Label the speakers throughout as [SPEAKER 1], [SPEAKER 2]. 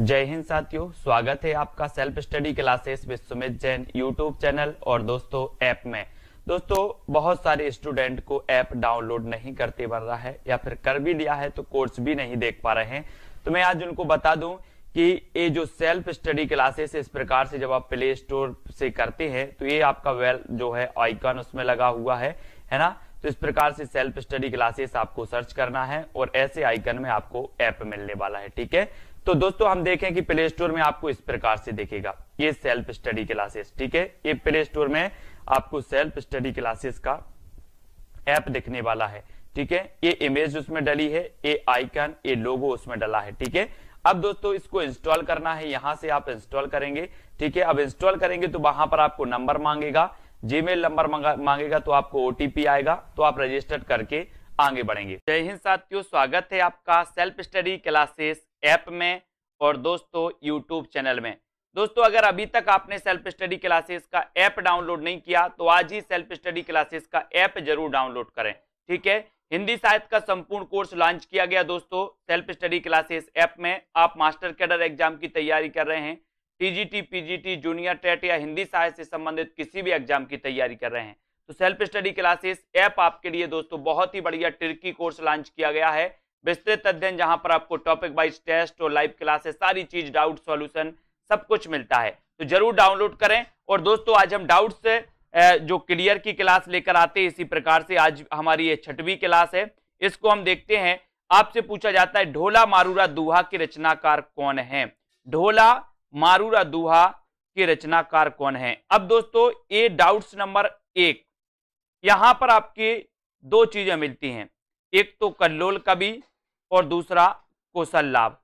[SPEAKER 1] जय हिंद साथियों, स्वागत है आपका self study classes with Sumit Jain YouTube channel और दोस्तों ऐप में। दोस्तों, बहुत सारे स्टूडेंट को ऐप डाउनलोड नहीं करते बन रहा है या फिर कर भी लिया है तो कोर्स भी नहीं देख पा रहे हैं। तो मैं आज उनको बता दूँ कि ये जो सेल्फ स्टडी क्लासेस इस प्रकार से जब आप प्ले स्टोर से करते हैं तो ये आपका वेल जो है आइकन उसमें लगा हुआ है है ना? तो इस प्रकार से सेल्फ स्टडी क्लासेस आपको सर्च करना है और ऐसे आइकन में आपको ऐप मिलने वाला है, ठीक है? तो दोस्तों, हम देखें कि प्ले स्टोर में आपको इस प्रकार से देखेगा। ये सेल्फ स्टडी क्लासेस ठीक है? ये प्ले स्टोर में आपको सेल्फ स्टडी क्लासेस का ऐप दिखने वाला है, ठीक है? ये इमेज उसमें डली है, ये आइकन ये लोगो उसमें डला है, ठीक है? अब दोस्तों, इसको इंस्टॉल करना है। यहाँ से आप इंस्टॉल करेंगे, ठीक है? अब इंस्टॉल करेंगे तो वहाँ पर आपको नंबर मांगेगा। जीमेल नंबर मांगेगा तो आपको ओटीपी आएगा तो आप रजिस्टर करके आगे बढ़ेंगे। जय हिंद साथियों, स्वागत है आपका सेल्फ स्टडी क्लासेस ऐप में और दोस्तों यूट्यूब चैनल में। दोस्तों, अगर अभी तक आपने सेल्फ स्टडी क्लासेस का ऐप डाउनलोड नहीं किया तो आज ही सेल्फ स्टडी क्लासेस का ऐप ज़रूर डाउनलोड करें, ठीक है? हिंदी साहित्य का संपूर्ण कोर्स लॉन्च किया गया दोस्तों, सेल्फ स्टडी क्लासेस ऐप में। आप मास्टर कैडर एग्ज़ाम की तैयारी कर रहे हैं, टीजीटी, पीजीटी, जूनियर टेट या हिंदी साहित्य से संबंधित किसी भी एग्ज़ाम की तैयारी कर रहे हैं। तो सेल्फ स्टडी क्लासेस ऐप आपके लिए दोस्तों, बहुत ही बढ़िया, ट्रिकी कोर्स लॉन्च किया गया है। विस्तृत अध्ययन जहाँ पर आपको टॉपिक वाइज टेस्ट और लाइव क्लासेस सारी चीज़ डाउट सॉल्यूशन सब कुछ मिलता है। तो ज़रूर डाउनलोड करें। और दोस्तों, आज हम डाउट से जो क्लियर की क्लास लेकर आते हैं, इसी प्रकार से आज हमारी ये छठवीं क्लास है। इसको हम देखते हैं। आपसे पूछा जाता है, ढोला मारूरा दुहा के रचनाकार कौन है? ढोला मारूरा दुहा के रचनाकार कौन है? अब दोस्तों, ये डाउट्स नंबर एक, यहाँ पर आपकी दो चीज़ें मिलती हैं। एक तो कल्लोल कवि और दूसरा कौशल लाभ।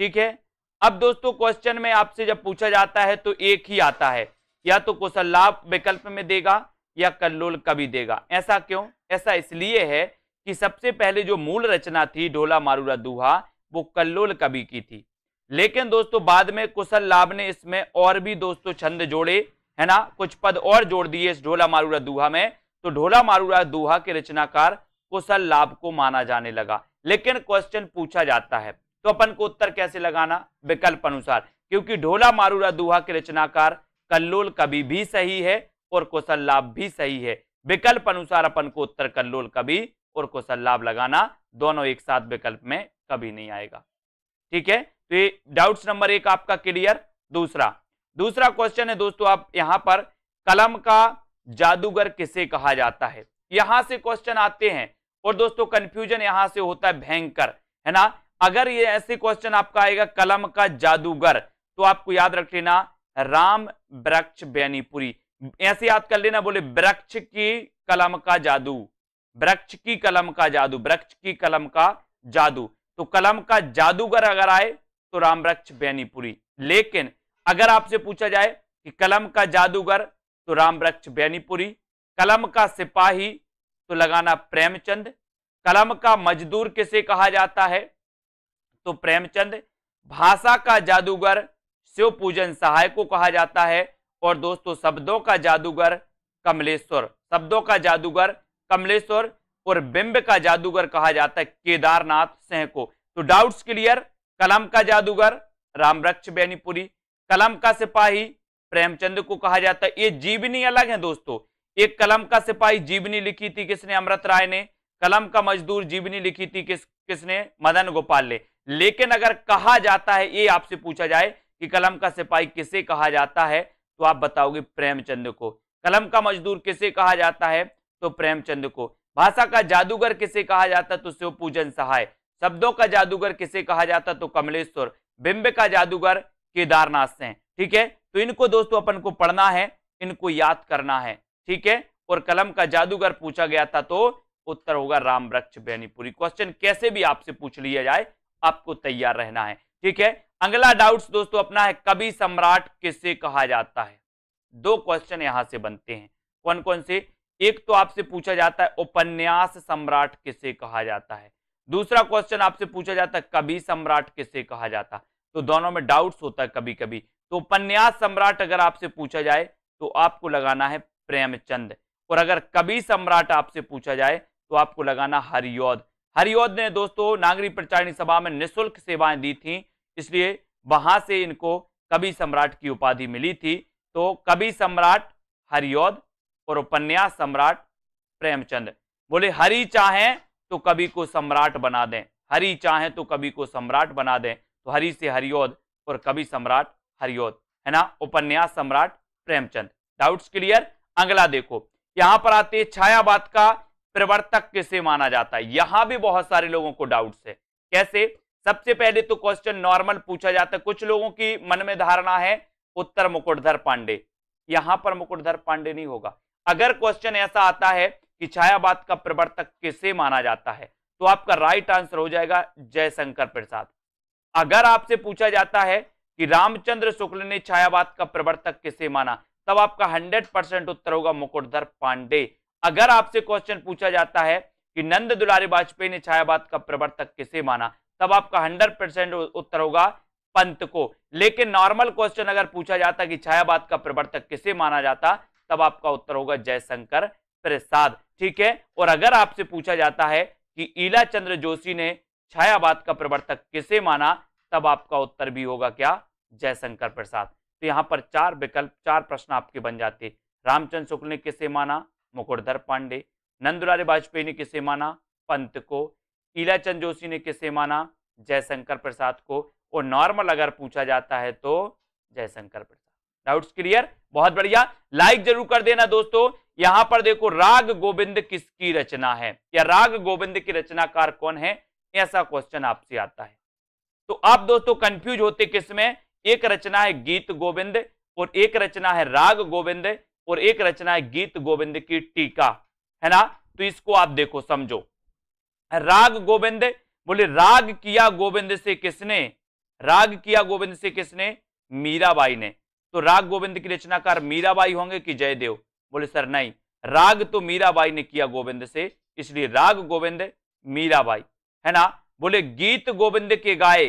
[SPEAKER 1] ठीक है? अब दोस्तों क्वेश्चन में आपसे जब पूछा जाता है तो एक ही आता है। या तो कौशल लाभ विकल्प में देगा, या कल्लोल कवि देगा। ऐसा क्यों? ऐसा इसलिए है कि सबसे पहले जो मूल रचना थी डोला मारूरा दुहा वो कल्लोल कवि की थी। लेकिन दोस्तों, बाद में कुशल लाभ ने इसमें और भी दोस्तों छंद जोड़े, है ना? कुछ पद और जोड़ दिए इस ढोला मारूरा दुहा में। तो ढोला मारूरा दुहा के रचनाकार कुशल लाभ को माना जाने लगा। लेकिन क्वेश्चन पूछा जाता है तो अपन को उत्तर कैसे लगाना? विकल्प अनुसार, क्योंकि ढोला, मारूरा, दुहा के रचनाकार कल्लोल कवि भी सही है और कुशल लाभ भी सही है। विकल्प अनुसार अपन को उत्तर कल्लोल कवि और कुशल लाभ लगाना दोनों एक साथ विकल्प में कभी नहीं आएगा। ठीक है? तो ये डाउट्स नंबर एक आपका क्लियर दूसरा दूसरा क्वेश्चन है दोस्तों आप यहाँ पर, कलम का जादूगर किसे कहा जाता है? यहाँ से क्वेश्चन आते हैं। और दोस्तों कंफ्यूजन यहाँ से होता है भयंकर, है ना? अगर ये ऐसे क्वेश्चन आपका आएगा, कलम का जादूगर तो आपको याद रख लेना, राम वृक्ष बैनीपुरी। ऐसे याद कर लेना, बोले, वृक्ष की कलम का जादू, वृक्ष की कलम का जादू, वृक्ष की कलम का जादू। तो कलम का जादूगर अगर आए तो राम वृक्ष बैनीपुरी। लेकिन अगर आपसे पूछा जाए कि कलम का जादूगर तो राम वृक्ष बैनीपुरी। कलम का सिपाही तो लगाना प्रेमचंद। कलम का मजदूर किसे कहा जाता है? तो प्रेमचंद, भाषा का जादूगर शिव पूजन सहाय को कहा जाता है। और दोस्तों, शब्दों का जादूगर कमलेश्वर। शब्दों का जादूगर कमलेश्वर और बिंब का जादूगर कहा जाता है केदारनाथ सिंह को। तो डाउट्स क्लियर कलम का जादूगर रामरक्ष बैनीपुरी। कलम का सिपाही प्रेमचंद को कहा जाता है। ये जीवनी अलग है दोस्तों। एक कलम का सिपाही जीवनी लिखी थी किसने? अमृत राय ने। कलम का मजदूर जीवनी लिखी थी किस, किसने? मदन गोपाल ने। लेकिन अगर कहा जाता है, ये आपसे पूछा जाए कि कलम का सिपाही किसे कहा जाता है तो आप बताओगे प्रेमचंद को। कलम का मजदूर किसे कहा जाता है तो प्रेमचंद को। भाषा का जादूगर किसे कहा जाता तो शिव पूजन सहाय। शब्दों का जादूगर किसे कहा जाता तो कमलेश्वर बिंब का जादूगर केदारनाथ से ठीक है? तो इनको दोस्तों अपन को पढ़ना है, इनको याद करना है। ठीक है? और कलम का जादूगर पूछा गया था तो उत्तर होगा राम वृक्ष बेनीपुरी। क्वेश्चन कैसे भी आपसे पूछ लिया जाए, आपको तैयार रहना है। ठीक है? अगला डाउट्स दोस्तों अपना है कवि सम्राट किसे कहा जाता है? दो क्वेश्चन यहाँ से बनते हैं। कौन कौन से? एक तो आपसे पूछा जाता है, उपन्यास सम्राट किसे कहा जाता है? दूसरा क्वेश्चन आपसे पूछा जाता है कवि सम्राट किसे कहा जाता? तो दोनों में डाउट्स होता है कभी कभी तो उपन्यास सम्राट अगर आपसे पूछा जाए तो आपको लगाना है प्रेमचंद। और अगर कवि सम्राट आपसे पूछा जाए तो आपको लगाना हरियोद। हरियोद ने दोस्तों नागरिक प्रचारणी सभा में निःशुल्क सेवाएँ दी थी, इसलिए वहाँ से इनको कवि सम्राट की उपाधि मिली थी। तो कवि सम्राट, हरियोद और उपन्यास सम्राट प्रेमचंद। बोले, हरि चाहे तो कवि को सम्राट बना दें। हरि चाहे तो कवि को सम्राट बना दें। तो हरि से हरियोद और कवि सम्राट हरियोद। है ना? उपन्यास सम्राट प्रेमचंद। Doubts clear? अगला देखो, यहाँ पर आते हैं छायावाद का प्रवर्तक किसे माना जाता है? यहाँ भी बहुत सारे लोगों को डाउट्स है। कैसे? सबसे पहले तो क्वेश्चन नॉर्मल पूछा जाता है। कुछ लोगों की मन में धारणा है, उत्तर मुकुटधर पांडे। यहाँ पर मुकुटधर पांडे नहीं होगा। अगर क्वेश्चन ऐसा आता है कि छायावाद का प्रवर्तक किसे माना जाता है तो आपका राइट आंसर हो जाएगा जयशंकर प्रसाद। अगर आपसे पूछा जाता है कि रामचंद्र शुक्ल ने छायावाद का प्रवर्तक किसे माना तब आपका 100 परसेंट उत्तर होगा मुकुटधर पांडे। अगर आपसे क्वेश्चन पूछा जाता है कि नंद दुलारी वाजपेयी ने छायावाद का प्रवर्तक किसे माना, तब आपका 100 परसेंट उत्तर होगा पंत को। लेकिन नॉर्मल क्वेश्चन अगर पूछा जाता कि छायावाद का प्रवर्तक किसे माना जाता, तब आपका उत्तर होगा जयशंकर प्रसाद। ठीक है? और अगर आपसे पूछा जाता है कि ईला चंद्र जोशी ने छायावाद का प्रवर्तक किसे माना, तब आपका उत्तर भी होगा क्या? जयशंकर प्रसाद। तो यहाँ पर चार विकल्प, चार प्रश्न आपके बन जाते रामचंद्र शुक्ल ने किसे माना? मुकुटधर पांडे। नंदुलारी वाजपेयी ने किसे माना? पंत को। ईलाचंद जोशी ने किसे माना? जयशंकर प्रसाद को। और नॉर्मल अगर पूछा जाता है तो जयशंकर प्रसाद। डाउट्स क्लियर बहुत बढ़िया। लाइक ज़रूर कर देना दोस्तों। यहाँ पर देखो, राग गोविंद किसकी रचना है? या राग गोविंद की रचनाकार कौन है? ऐसा क्वेश्चन आपसे आता है। तो आप दोस्तों कंफ्यूज होते किसमें एक रचना है गीत गोविंद और एक रचना है राग गोविंद और एक रचना है गीत गोविंद की टीका। है ना? तो इसको आप देखो, समझो। राग गोविंद, बोले, राग किया गोविंद से किसने? राग किया गोविंद से किसने? मीराबाई ने। तो राग गोविंद की रचनाकार मीराबाई होंगे कि जयदेव? बोले, सर, नहीं। राग तो मीराबाई ने किया गोविंद से, इसलिए राग गोविंद, मीराबाई। है ना? बोले, गीत गोविंद के गाए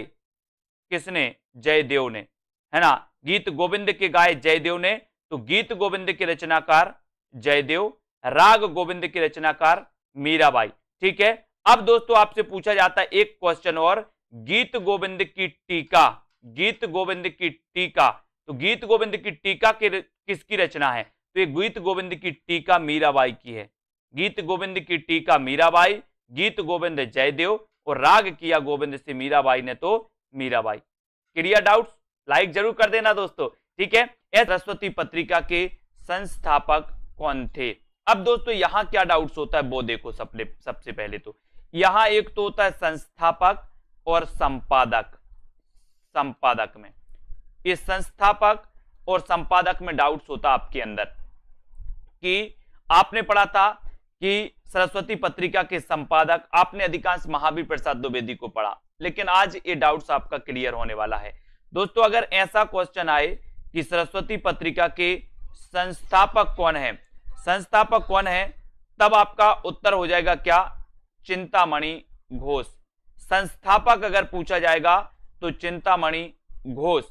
[SPEAKER 1] किसने? जयदेव ने, है ना? गीत गोविंद के गाए जयदेव ने तो गीत गोविंद के रचनाकार जयदेव, राग गोविंद की रचनाकार मीराबाई, ठीक है? अब दोस्तों, आपसे पूछा जाता है एक क्वेश्चन और, गीत गोविंद की टीका, गीत गोविंद की टीका तो गीत गोविंद की टीका के किसकी रचना है? तो ये गीत गोविंद की टीका मीराबाई की है। गीत गोविंद की टीका मीराबाई, गीत गोविंद जयदेव और राग किया गोविंद से मीराबाई ने तो मीराबाई। क्लियर डाउट लाइक ज़रूर कर देना दोस्तों, ठीक है? सरस्वती पत्रिका के संस्थापक कौन थे? अब दोस्तों यहाँ क्या डाउट्स होता है वो देखो सबसे सबसे पहले तो। यहाँ एक तो होता है संस्थापक और संपादक संपादक में। ये संस्थापक और संपादक में डाउट्स होता आपके अंदर कि आपने पढ़ा था कि सरस्वती पत्रिका के संपादक आपने अधिकांश महावीर प्रसाद द्विवेदी को पढ़ा, लेकिन आज ये डाउट्स आपका क्लियर होने वाला है। दोस्तों, अगर ऐसा क्वेश्चन आए कि सरस्वती पत्रिका के संस्थापक कौन है, संस्थापक कौन है, तब आपका उत्तर हो जाएगा क्या? चिंतामणि घोष। संस्थापक अगर पूछा जाएगा तो चिंतामणि घोष।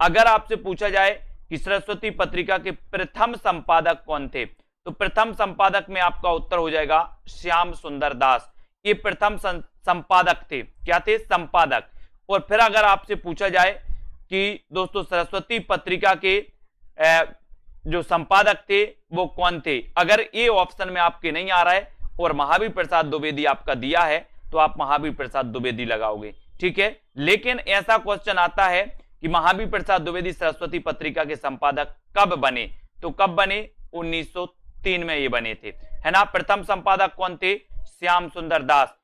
[SPEAKER 1] अगर आपसे पूछा जाए कि सरस्वती पत्रिका के प्रथम संपादक कौन थे तो प्रथम संपादक में आपका उत्तर हो जाएगा श्याम सुंदर दास। ये प्रथम संपादक थे। क्या थे? संपादक। और फिर अगर आपसे पूछा जाए कि दोस्तों सरस्वती पत्रिका के जो संपादक थे, वो कौन थे? अगर ये ऑप्शन में आपके नहीं आ रहा है और महावीर प्रसाद द्विवेदी आपका दिया है तो आप महावीर प्रसाद द्विवेदी लगाओगे। ठीक है? लेकिन ऐसा क्वेश्चन आता है कि महावीर प्रसाद द्विवेदी सरस्वती पत्रिका के संपादक कब बने? तो कब बने? 1903 में ये बने थे। है ना? प्रथम संपादक कौन थे? श्याम सुंदर दास।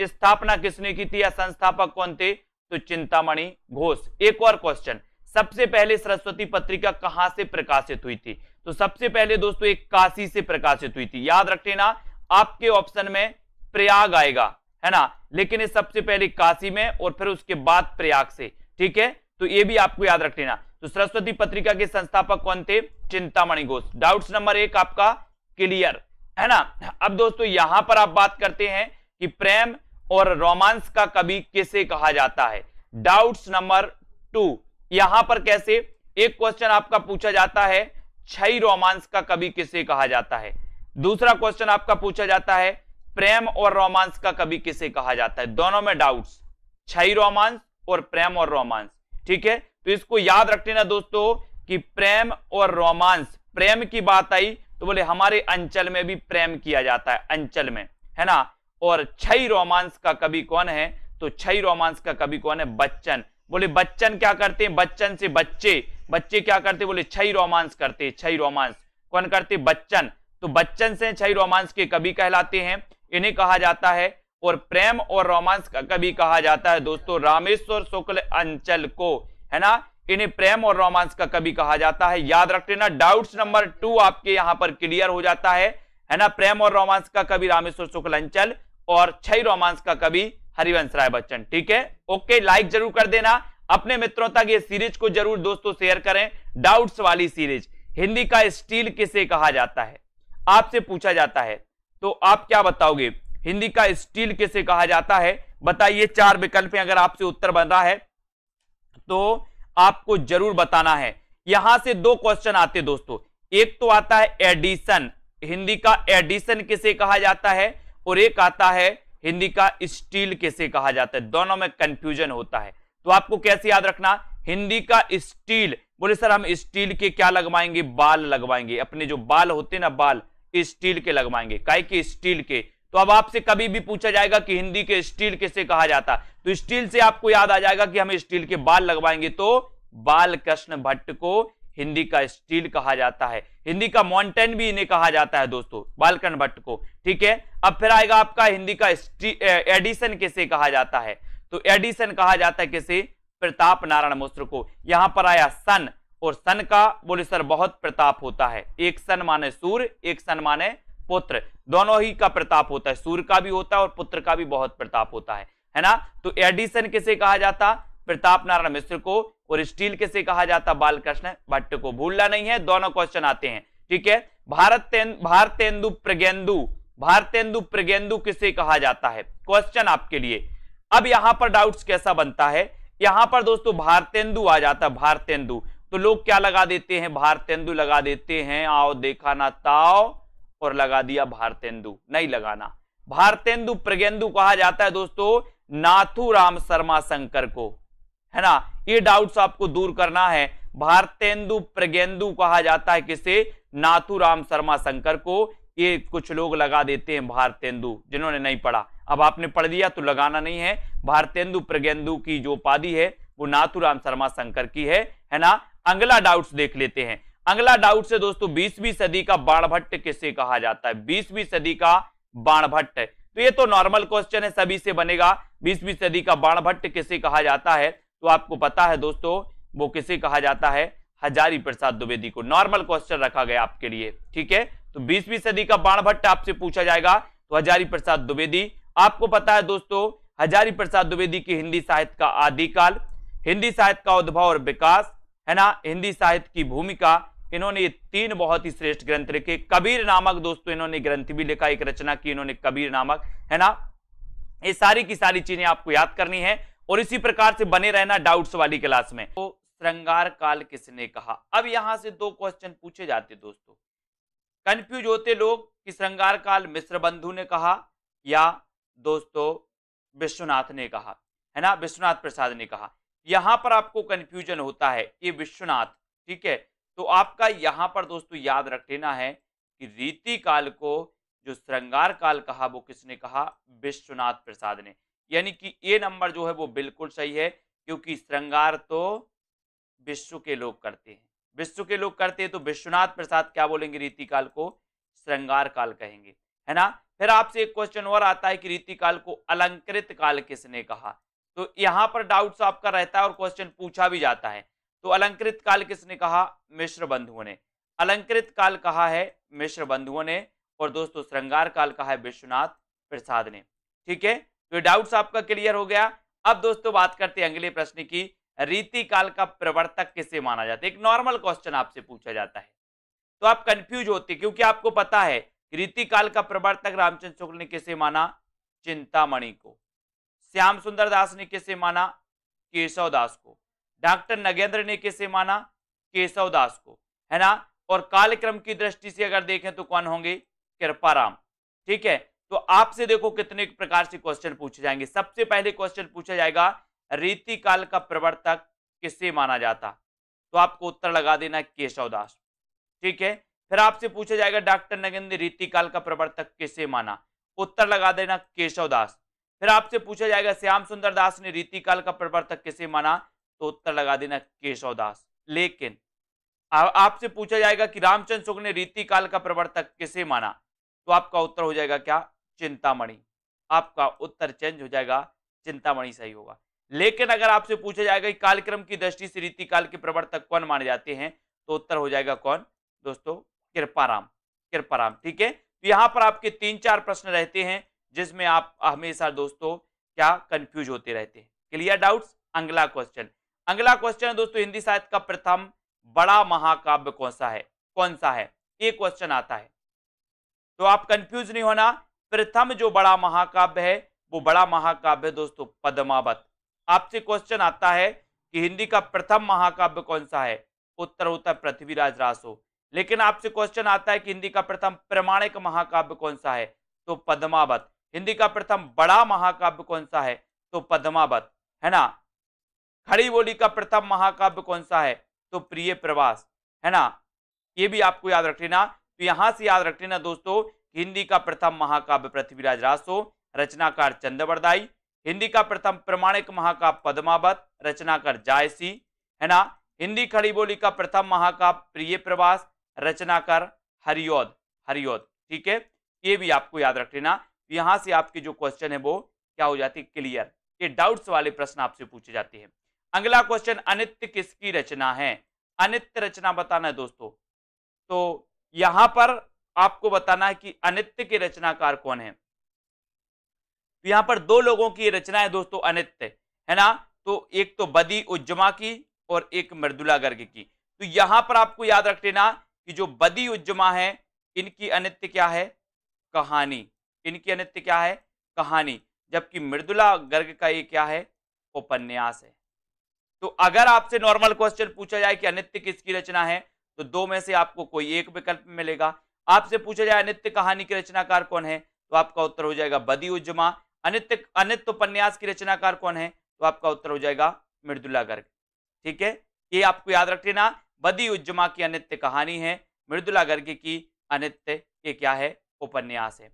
[SPEAKER 1] स्थापना किसने की थी या संस्थापक कौन थे? तो चिंतामणि घोष। एक और क्वेश्चन सबसे पहले सरस्वती पत्रिका कहाँ से प्रकाशित हुई थी? तो सबसे पहले दोस्तों, एक काशी से प्रकाशित हुई थी। याद रखना, आपके ऑप्शन में प्रयाग आएगा। है ना? लेकिन ये सबसे पहले काशी में और फिर उसके बाद प्रयाग से। ठीक है? तो ये भी आपको याद रख लेना तो सरस्वती पत्रिका के संस्थापक कौन थे? चिंतामणि घोष। डाउट्स नंबर एक आपका क्लियर है ना? अब दोस्तों, यहाँ पर आप बात करते हैं कि प्रेम और रोमांस का कवि किसे कहा जाता है? डाउट्स नंबर टू यहाँ पर कैसे? एक क्वेश्चन आपका पूछा जाता है छई रोमांस का कवि किसे कहा जाता है? दूसरा क्वेश्चन आपका पूछा जाता है, प्रेम और रोमांस का कवि किसे कहा जाता है? दोनों में डाउट्स छई रोमांस और प्रेम और रोमांस ठीक है? तो इसको याद रख लेना दोस्तों कि प्रेम और रोमांस, प्रेम की बात आई तो बोले, हमारे अंचल में भी प्रेम किया जाता है, अंचल में, है ना? और छई रोमांस का कवि कौन है? तो छई रोमांस का कवि कौन है? बच्चन। बोले, बच्चन क्या करते हैं? बच्चन से बच्चे बच्चे क्या करते बोले, छई रोमांस करते छई रोमांस। कौन करते बच्चन। तो बच्चन से छई रोमांस के कवि कहलाते हैं, इन्हें कहा जाता है, और प्रेम और रोमांस का कवि कहा जाता है, दोस्तों, रामेश्वर शुक्ल अंचल को, है ना? इन्हें प्रेम और रोमांस का कवि कहा जाता है। याद रख लेना डाउट्स नंबर टू आपके यहाँ पर क्लियर हो जाता है। है ना? प्रेम और रोमांस का कवि रामेश्वर शुक्ल अंचल और छई रोमांस का कवि हरिवंश राय बच्चन ठीक है? ओके लाइक ज़रूर कर देना। अपने मित्रों तक ये सीरीज़ को ज़रूर दोस्तों शेयर करें। डाउट्स वाली सीरीज़ हिंदी का स्टील किसे कहा जाता है? आपसे पूछा जाता है। तो आप क्या बताओगे? हिंदी का स्टील किसे कहा जाता है? बताइए, चार विकल्प अगर आपसे उत्तर बन रहा है। तो आपको ज़रूर बताना है। यहाँ से दो क्वेश्चन आते दोस्तों। एक तो आता है एडिशन हिंदी का एडिशन किसे कहा जाता है? और एक आता है हिंदी का स्टील किसे कहा जाता है? दोनों में कंफ्यूजन होता है। तो आपको कैसे याद रखना? हिंदी का स्टील बोले, सर, हम स्टील के क्या लगवाएँगे? बाल लगवाएँगे। अपने जो बाल होते ना बाल स्टील के लगवाएँगे। काय के? स्टील के। तो अब आपसे कभी भी पूछा जाएगा कि हिंदी के स्टील किसे कहा जाता? तो स्टील से आपको याद आ जाएगा कि हम स्टील के बाल लगवाएँगे तो बाल कृष्ण भट्ट को हिंदी का स्टील कहा जाता है। हिंदी का माउंटेन भी इन्हें कहा जाता है दोस्तों बालकन भट्ट को। ठीक है? अब फिर आएगा आपका हिंदी का एडिशन किसे कहा जाता है? तो एडिशन कहा जाता है किसे? प्रताप नारायण मिश्र को। यहाँ पर आया सन, और सन का, बोले सर, बहुत प्रताप होता है। एक सन माने सूर्य, एक सन माने पुत्र। दोनों ही का प्रताप होता है। सूर्य का भी होता है और पुत्र का भी बहुत प्रताप होता है। है ना? तो एडिशन किसे कहा जाता? प्रताप नारायण मिश्र को और स्टील किसे कहा जाता? बालकृष्ण। भट्ट को भूलना नहीं है। दोनों क्वेश्चन आते हैं। ठीक है? भारत भारतेंदु प्रगेंदु। भारतेंदु प्रगेंदु किसे कहा जाता है? क्वेश्चन आपके लिए। अब यहाँ पर डाउट्स कैसा बनता है? यहाँ पर दोस्तों भारतेंदु आ जाता है। भारतेंदु। तो लोग क्या लगा देते हैं? भारतेंदु लगा देते हैं। आओ देखा ना ताओ। और लगा दिया भारतेंदु। नहीं लगाना। भारतेंदु प्रगेंदु कहा जाता है दोस्तों, नाथू राम शर्मा शंकर को। है ना? ये डाउट्स आपको दूर करना है। भारतेंदु प्रगेंदु कहा जाता है किसे? नाथू राम शर्मा शंकर को। ये कुछ लोग लगा देते हैं भारतेंदु, जिन्होंने नहीं पढ़ा। अब आपने पढ़ दिया तो लगाना नहीं है। भारतेंदु प्रगेंदु की जो उपाधि है, वो नाथू राम शर्मा शंकर की है। है ना? अगला डाउट्स देख लेते हैं। अगला डाउट से दोस्तों, बीसवीं सदी का बाणभट्ट किसे कहा जाता है? बीसवीं सदी का बाणभट्ट। तो ये तो नॉर्मल क्वेश्चन है, सभी से बनेगा। बीसवीं सदी का बाणभट्ट किसे कहा जाता है? तो आपको पता है दोस्तों, वो किसे कहा जाता है? हजारी प्रसाद द्विवेदी को। नॉर्मल क्वेश्चन रखा गया आपके लिए, ठीक है? तो बीसवीं सदी का बाणभट्ट आपसे पूछा जाएगा तो हजारी प्रसाद द्विवेदी। आपको पता है दोस्तों, हजारी प्रसाद द्विवेदी की हिंदी साहित्य का आदिकाल, हिंदी साहित्य का उद्भव और विकास, है ना? हिंदी साहित्य की भूमिका इन्होंने तीन बहुत ही श्रेष्ठ ग्रंथ लिखे। कबीर नामक दोस्तों इन्होंने ग्रंथ भी लिखा, एक रचना की इन्होंने कबीर नामक, है ना? ये सारी की सारी चीज़ें आपको याद करनी है और इसी प्रकार से बने रहना डाउट्स वाली क्लास में। तो श्रृंगार काल किसने कहा? अब यहाँ से दो क्वेश्चन पूछे जाते दोस्तों। कंफ्यूज होते लोग कि श्रृंगार काल मिश्र बंधु ने कहा या दोस्तों विश्वनाथ ने कहा, है ना? विश्वनाथ प्रसाद ने कहा। यहाँ पर आपको कंफ्यूजन होता है, ये विश्वनाथ, ठीक है? तो आपका यहाँ पर दोस्तों याद रख लेना है कि रीति काल को जो श्रृंगार काल कहा, वो किसने कहा? विश्वनाथ प्रसाद ने। यानी कि ये नंबर जो है, वो बिल्कुल सही है, क्योंकि श्रृंगार तो विश्व के लोग करते हैं। विश्व के लोग करते हैं तो विश्वनाथ प्रसाद क्या बोलेंगे रीति काल को? श्रृंगार काल कहेंगे। है ना? फिर आपसे एक क्वेश्चन और आता है कि रीति काल को अलंकृत काल किसने कहा? तो यहाँ पर डाउट्स आपका रहता है और क्वेश्चन पूछा भी जाता है। तो अलंकृत काल किसने कहा? मिश्र बंधुओं ने। अलंकृत काल कहा है मिश्र बंधुओं ने और दोस्तों श्रृंगार काल कहा है विश्वनाथ प्रसाद ने। ठीक है? तो डाउट्स आपका क्लियर हो गया। अब दोस्तों बात करते हैं अगले प्रश्न की। रीति काल का प्रवर्तक किसे माना जाता है? एक नॉर्मल क्वेश्चन आपसे पूछा जाता है। तो आप कंफ्यूज होते क्योंकि आपको पता है रीति काल का प्रवर्तक रामचंद्र शुक्ल ने किसे माना? चिंतामणि को। श्याम सुंदर दास ने किसे माना? केशव दास को। डॉक्टर नगेंद्र ने किसे माना? केशव दास को। है ना? और कालक्रम की दृष्टि से अगर देखें तो कौन होंगे? कृपाराम ठीक है? तो आपसे देखो कितने प्रकार से क्वेश्चन पूछे जाएँगे। सबसे पहले क्वेश्चन पूछा जाएगा रीति काल का प्रवर्तक किसे माना जाता? तो आपको उत्तर लगा देना केशव दास। ठीक है? फिर आपसे पूछा जाएगा, डॉक्टर नगेंद्र रीतिकाल का प्रवर्तक किसे माना? उत्तर लगा देना केशव दास। फिर आपसे पूछा जाएगा, श्याम सुंदर दास ने रीतिकाल का प्रवर्तक किसे माना? तो उत्तर लगा देना केशव दास। लेकिन आपसे पूछा जाएगा कि रामचंद्र शुक्ल ने रीतिकाल का प्रवर्तक किसे माना? तो आपका उत्तर हो जाएगा क्या? चिंतामणि। आपका उत्तर चेंज हो जाएगा, चिंतामणि सही होगा। लेकिन अगर आपसे पूछा जाएगा कि कालक्रम की दृष्टि से रीतिकाल के प्रवर्तक कौन माने जाते हैं तो उत्तर हो जाएगा कौन? दोस्तों, कृपाराम कृपाराम, ठीक है? तो यहाँ पर आपके तीन चार प्रश्न रहते हैं, जिसमें आप हमेशा दोस्तों क्या कंफ्यूज होते रहते हैं। क्लियर डाउट्स अगला क्वेश्चन अगला क्वेश्चन है दोस्तों, हिंदी साहित्य का प्रथम बड़ा महाकाव्य कौन सा है? कौन सा है? ये क्वेश्चन आता है। तो आप कंफ्यूज नहीं होना, प्रथम जो बड़ा महाकाव्य है, वो बड़ा महाकाव्य दोस्तों, पद्मावत। आपसे क्वेश्चन आता है कि हिंदी का प्रथम महाकाव्य कौन सा है? उत्तर है पृथ्वीराज, रासो। लेकिन आपसे क्वेश्चन आता है कि हिंदी का प्रथम प्रमाणिक महाकाव्य कौन सा है? तो पद्मावत। हिंदी का प्रथम बड़ा महाकाव्य कौन सा है? तो पद्मावत। है ना? खड़ी बोली का प्रथम महाकाव्य कौन सा है? तो प्रिय प्रवास, है ना? ये भी आपको याद रख लेना। तो यहाँ से याद रख लेना दोस्तों, हिंदी का प्रथम महाकाव्य पृथ्वीराज रासो रचनाकार चंद्रवरदाई हिंदी का प्रथम प्रमाणिक महाकाव्य पद्मावत, रचनाकार जायसी, है ना? हिंदी खड़ी बोली का प्रथम महाकाव्य प्रिय प्रवास, रचनाकार हरियोद हरियोद, ठीक है? ये भी आपको याद रख लेना। यहाँ से आपके जो क्वेश्चन है वो क्या हो जाती है? क्लियर ये डाउट्स वाले प्रश्न आपसे पूछे जाते हैं। अगला क्वेश्चन अनित्य किसकी रचना है? अनित्य रचना बताना है दोस्तों। तो यहाँ पर आपको बताना है कि अनित्य के रचनाकार कौन है? तो यहाँ पर दो लोगों की रचना है दोस्तों, अनित्य। है ना? तो एक तो बदी उज्जमा की और एक मृदुला गर्ग की। तो यहाँ पर आपको याद रख लेना कि जो बदी उज्जमा है, इनकी अनित्य क्या है? कहानी। इनकी अनित्य क्या है? कहानी। जबकि मृदुला गर्ग का ये क्या है? उपन्यास है। तो अगर आपसे नॉर्मल क्वेश्चन पूछा जाए कि अनित्य किसकी रचना है तो दो में से आपको कोई एक विकल्प मिलेगा। आपसे पूछा जाए अनित्य कहानी के रचनाकार कौन है तो आपका उत्तर हो जाएगा बदी उज्जमा अनित्य अनित्य उपन्यास की रचनाकार कौन है तो आपका उत्तर हो जाएगा मृदुला गर्ग। ठीक है? ये आपको याद रख लेना बदी उज्जमा की अनित्य कहानी है, मृदुला गर्ग की अनित्य ये क्या है, उपन्यास है।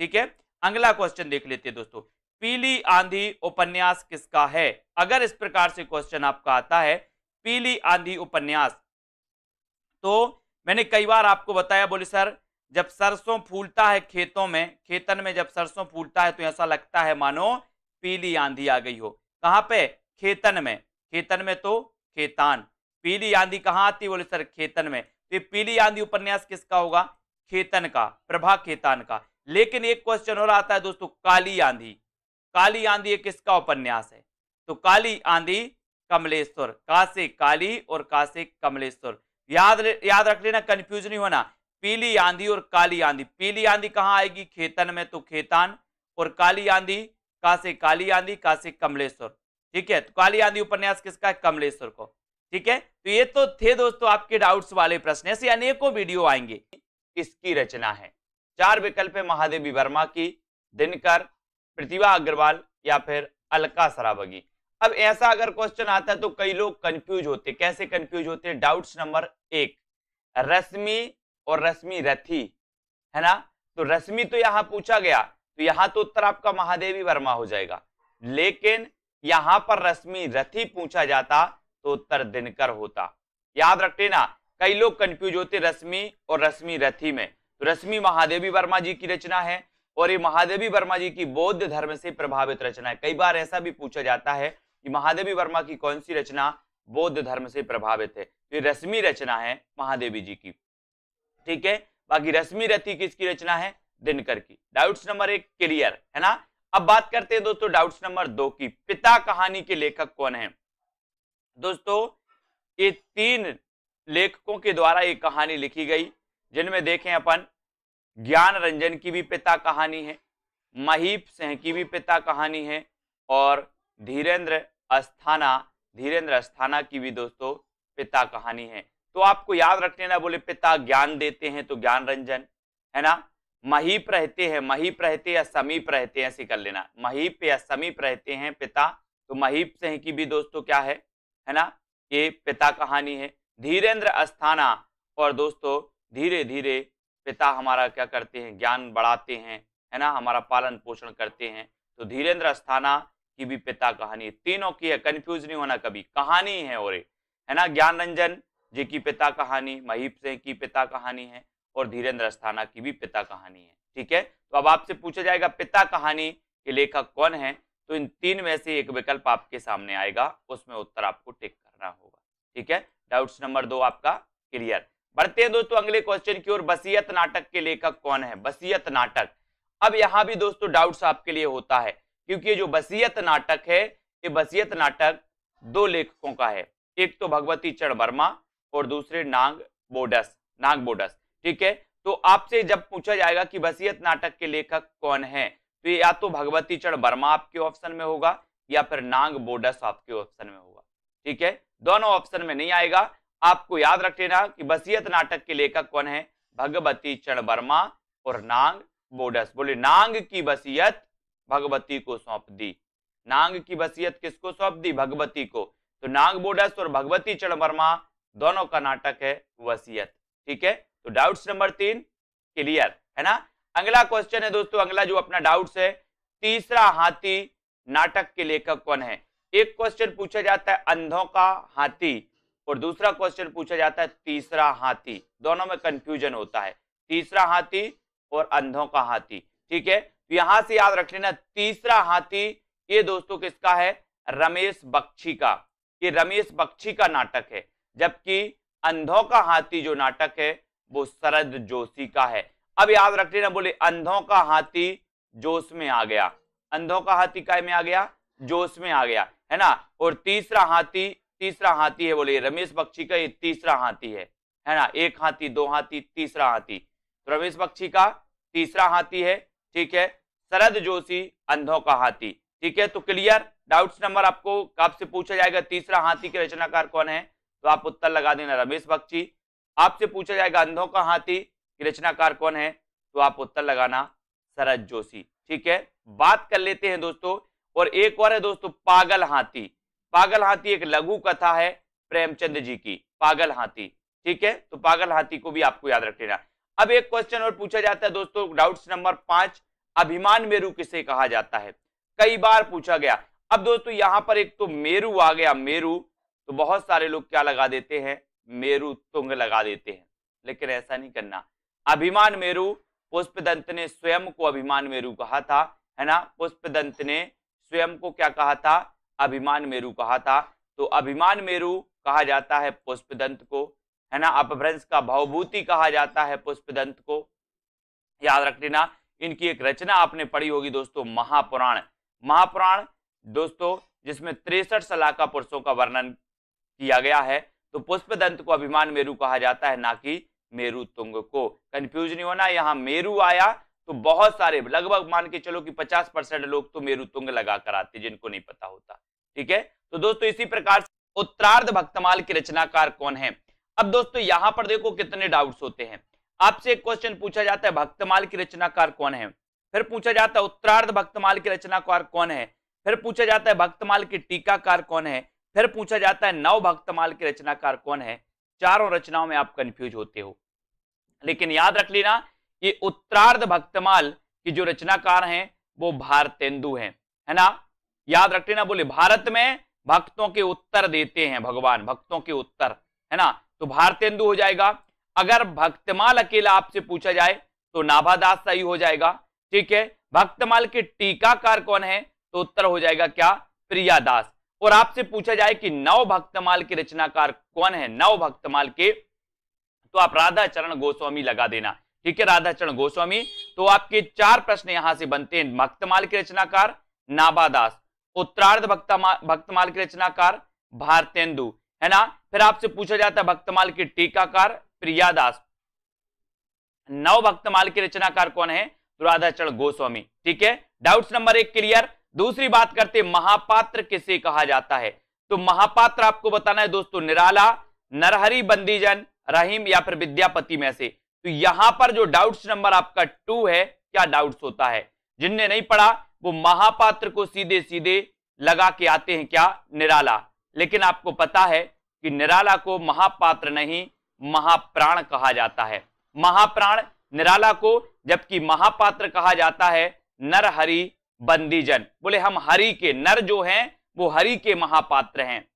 [SPEAKER 1] ठीक है? अगला क्वेश्चन देख लेते हैं दोस्तों। पीली आंधी उपन्यास किसका है? अगर इस प्रकार से क्वेश्चन आपका आता है, पीली आंधी उपन्यास। तो मैंने कई बार आपको बताया, बोले, सर, जब सरसों फूलता है खेतों में, खेतन में जब सरसों फूलता है तो ऐसा लगता है, मानो पीली आंधी आ गई हो। कहाँ पे? खेतन में। खेतन में तो खेतान। पीली आंधी कहाँ आती बोले, सर, खेतन में। तो ये पीली आंधी उपन्यास किसका होगा? खेतन का, प्रभा खेतान का। लेकिन एक क्वेश्चन और आता है, दोस्तों, काली आंधी। काली आंधी एक किसका उपन्यास है? तो काली आंधी कमलेश्वर का काली और का कमलेश्वर। याद याद रख लेना कंफ्यूज नहीं होना। पीली आंधी और काली आंधी। पीली आंधी कहाँ आएगी? खेतन में तो खेतान। और काली आंधी का से काली आंधी का कमलेश्वर। ठीक है? तो काली आंधी उपन्यास किसका है? कमलेश्वर को। ठीक है? तो ये तो थे दोस्तों आपके डाउट्स वाले प्रश्न। ऐसे अनेकों वीडियो आएँगे। इसकी रचना है। चार विकल्प है महादेवी वर्मा की, दिनकर प्रतिभा अग्रवाल या फिर अलका सराबगी। अब ऐसा अगर क्वेश्चन आता है तो कई लोग कंफ्यूज होते कैसे कंफ्यूज होते डाउट्स नंबर एक, रश्मि और रश्मि रथी, है ना? तो रश्मि तो यहाँ पूछा गया तो यहाँ तो उत्तर आपका महादेवी वर्मा हो जाएगा। लेकिन यहाँ पर रश्मि रथी पूछा जाता तो उत्तर दिनकर होता। याद रखते ना कई लोग कंफ्यूज होते रश्मि और रश्मि रथी में। तो रश्मि महादेवी वर्मा जी की रचना है। और ये महादेवी वर्मा जी की बौद्ध धर्म से प्रभावित रचना है। कई बार ऐसा भी पूछा जाता है कि महादेवी वर्मा की कौन सी रचना बौद्ध धर्म से प्रभावित है? तो ये रश्मि रचना है महादेवी जी की। ठीक है? बाकी रश्मि रथी किसकी रचना है? दिनकर की। डाउट्स नंबर एक, क्लियर, है ना? अब बात करते हैं दोस्तों डाउट्स नंबर दो की। पिता कहानी के लेखक कौन है? दोस्तों, ये तीन लेखकों के द्वारा ये कहानी लिखी गई, जिनमें देखें अपन ज्ञान रंजन की भी पिता कहानी है, महीप सिंह की भी पिता कहानी है, और धीरेन्द्र अस्थाना धीरेन्द्र अस्थाना की भी दोस्तों पिता कहानी है। तो आपको याद रख लेना, बोले पिता ज्ञान देते हैं तो ज्ञान रंजन, है ना? महीप रहते हैं, महीप रहते या समीप रहते हैं, ऐसे कर लेना। महीप या समीप रहते हैं पिता तो महीप सिंह की भी दोस्तों क्या है है ना? ये पिता कहानी है। धीरेन्द्र अस्थाना, और दोस्तों धीरे धीरे पिता हमारा क्या करते हैं? ज्ञान बढ़ाते हैं, है ना? हमारा पालन पोषण करते हैं। तो धीरेन्द्र अस्थाना की भी पिता कहानी तीनों की है कंफ्यूज नहीं होना कभी। कहानी है और है ना? ज्ञान रंजन जी की पिता कहानी, महीप सिंह की पिता कहानी है और धीरेन्द्र अस्थाना की भी पिता कहानी है। ठीक है? तो अब आपसे पूछा जाएगा, पिता कहानी के लेखक कौन है? तो इन तीन में से एक विकल्प आपके सामने आएगा, उसमें उत्तर आपको टिक करना होगा। ठीक है? डाउट्स नंबर दो आपका, क्लियर। बढ़ते हैं दोस्तों अगले क्वेश्चन की ओर, बसीयत नाटक के लेखक कौन है? बसीयत नाटक। अब यहाँ भी दोस्तों डाउट्स आपके लिए होता है, क्योंकि ये जो बसीयत नाटक है, ये बसीयत नाटक दो लेखकों का है। एक तो भगवती चरण वर्मा और दूसरे नाग बोडस नाग बोडस, ठीक है? तो आपसे जब पूछा जाएगा कि बसीयत नाटक के लेखक कौन है तो या तो भगवती चरण वर्मा आपके ऑप्शन में होगा या फिर नाग बोडस आपके ऑप्शन में होगा, ठीक है? दोनों ऑप्शन में नहीं आएगा आपको याद रख लेना कि बसीयत नाटक के लेखक कौन है? भगवती चरण वर्मा और नांग बोडस। बोले, नांग की बसीयत भगवती को सौंप दी। नांग की बसीयत किसको सौंप दी? भगवती को। तो नाग बोडस और भगवती चरण वर्मा दोनों का नाटक है वसीयत। ठीक है? तो डाउट्स नंबर तीन, क्लियर, है ना? अगला क्वेश्चन है दोस्तों, अगला जो अपना डाउट्स है, तीसरा हाथी नाटक के लेखक कौन है? एक क्वेश्चन पूछा जाता है, अंधों का हाथी। और दूसरा क्वेश्चन पूछा जाता है, तीसरा हाथी। दोनों में कंफ्यूजन होता है। तीसरा हाथी और अंधों का हाथी। ठीक है? तो यहाँ से याद रख लेना तीसरा हाथी, ये दोस्तों किसका है? रमेश बख्शी का। ये रमेश बख्शी का नाटक है, जबकि अंधों का हाथी जो नाटक है, वो शरद जोशी का है। अब याद रख लेना बोले अंधों का हाथी जोश में आ गया। अंधों का हाथी काय में आ गया? जोश में आ गया, है ना? और तीसरा हाथी तीसरा हाथी है बोले रमेश बख्शी का ये तीसरा हाथी है। है ना? एक हाथी, दो हाथी, तीसरा हाथी। तो रमेश बख्शी का तीसरा हाथी है, ठीक है? शरद जोशी अंधों का हाथी, ठीक है? तो क्लियर? डाउट्स नंबर आपको आपसे पूछा जाएगा? तीसरा हाथी के रचनाकार कौन है? तो आप उत्तर लगा देना, रमेश बख्शी। आपसे पूछा जाएगा, अंधों का हाथी की रचनाकार कौन है? तो आप उत्तर लगाना, शरद जोशी, ठीक है? बात कर लेते हैं दोस्तों, और एक और है दोस्तों, पागल हाथी। पागल हाथी एक लघु कथा है प्रेमचंद जी की, पागल हाथी। ठीक है? तो पागल हाथी को भी आपको याद रख लेना। अब एक क्वेश्चन और पूछा जाता है दोस्तों डाउट्स नंबर पाँच, अभिमान मेरू किसे कहा जाता है? कई बार पूछा गया। अब दोस्तों, यहाँ पर एक तो मेरू आ गया, मेरू। तो बहुत सारे लोग क्या लगा देते हैं? मेरू तुंग लगा देते हैं। लेकिन ऐसा नहीं करना। अभिमान मेरू, पुष्पदंत ने स्वयं को अभिमान मेरू कहा था, है ना? पुष्पदंत ने स्वयं को क्या कहा था? अभिमान मेरु कहा था। तो अभिमान मेरू कहा जाता है पुष्पदंत को, है ना? अपभ्रंश का भावभूति कहा जाता है पुष्पदंत को। याद रख लेना इनकी एक रचना आपने पढ़ी होगी दोस्तों, महापुराण। महापुराण, दोस्तों, जिसमें तिरसठ सलाका पुरुषों का वर्णन किया गया है तो पुष्पदंत को अभिमान मेरू कहा जाता है, ना कि मेरु तुंग को। कंफ्यूज नहीं होना, यहाँ मेरू आया तो बहुत सारे, लगभग मान के चलो कि 50 परसेंट लोग तो मेरू तुंग लगा कर आते जिनको नहीं पता होता, ठीक है? तो दोस्तों, इसी प्रकार से उत्तरार्ध भक्तमाल के रचनाकार कौन है? अब दोस्तों, यहाँ पर देखो कितने डाउट्स होते हैं। आपसे एक क्वेश्चन पूछा जाता है, भक्तमाल की रचनाकार कौन है? फिर पूछा जाता है, उत्तरार्ध भक्तमाल की रचनाकार कौन है? फिर पूछा जाता है, भक्तमाल के टीकाकार कौन है? फिर पूछा जाता है, नव भक्तमाल के रचनाकार कौन है? चारों रचनाओं में आप कंफ्यूज होते हो। लेकिन याद रख लेना ये उत्तरार्ध भक्तमाल की जो रचनाकार हैं, वो भारतेंदु हैं। है ना? याद रख लेना बोले, भारत में भक्तों के उत्तर देते हैं भगवान, भक्तों के उत्तर। है ना? तो भारतेंदु हो जाएगा। अगर भक्तमाल अकेला आपसे पूछा जाए तो नाभादास सही हो जाएगा। ठीक है? भक्तमाल के टीकाकार कौन है तो उत्तर हो जाएगा क्या? प्रियादास। और आपसे पूछा जाए कि नव भक्तमाल के रचनाकार कौन है, नव भक्तमाल के तो आप राधा चरण गोस्वामी लगा देना। ठीक है राधा चरण गोस्वामी। तो आपके चार प्रश्न यहाँ से बनते हैं। भक्तमाल के रचनाकार नाबादास उत्तरार्ध भक्तमाल के रचनाकार, भारतेंदु। है ना? फिर आपसे पूछा जाता है भक्तमाल के टीकाकार प्रियादास नव भक्तमाल के रचनाकार कौन है? राधाचरण गोस्वामी। ठीक है? डाउट्स नंबर एक क्लियर दूसरी बात करते महापात्र किसे कहा जाता है? तो महापात्र आपको बताना है दोस्तों, निराला, नरहरी बंदीजन, रहीम या फिर विद्यापति में से। तो यहाँ पर जो डाउट्स नंबर आपका टू है, क्या डाउट्स होता है? जिनने नहीं पढ़ा, वो महापात्र को सीधे सीधे लगा के आते हैं क्या? निराला। लेकिन आपको पता है कि निराला को महापात्र नहीं, महाप्राण कहा जाता है। महाप्राण निराला को, जबकि महापात्र कहा जाता है नर हरि बंदीजन। बोले, हम हरि के नर जो हैं, वो हरि के महापात्र हैं।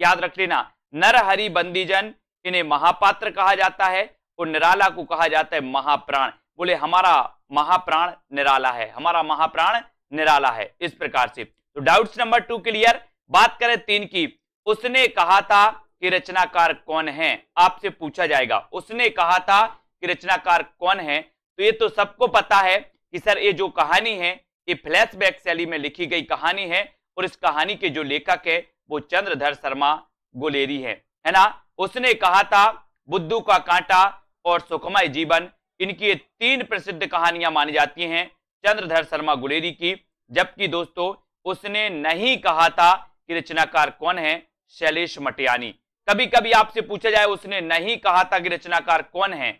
[SPEAKER 1] याद रख लेना, नर हरि बंदीजन इन्हें महापात्र कहा जाता है और निराला को कहा जाता है महाप्राण। बोले, हमारा महाप्राण निराला है, हमारा महाप्राण निराला है। इस प्रकार से। तो डाउट्स नंबर टू क्लियर बात करें तीन की। उसने कहा था कि रचनाकार कौन है? आपसे पूछा जाएगा। उसने कहा था कि रचनाकार कौन है? तो ये तो सबको पता है कि सर ये जो कहानी है, ये फ्लैशबैक शैली में लिखी गई कहानी है और इस कहानी के जो लेखक है, वो चंद्रधर शर्मा गुलेरी है। है ना? उसने कहा था, बुद्धू का कांटा और सुखमय जीवन। इनकी तीन प्रसिद्ध कहानियाँ मानी जाती हैं, चंद्रधर शर्मा गुलेरी की। जबकि दोस्तों, उसने नहीं कहा था कि रचनाकार कौन है, शैलेश मटियानी। कभी कभी आपसे पूछा जाए, उसने नहीं कहा था कि रचनाकार कौन है।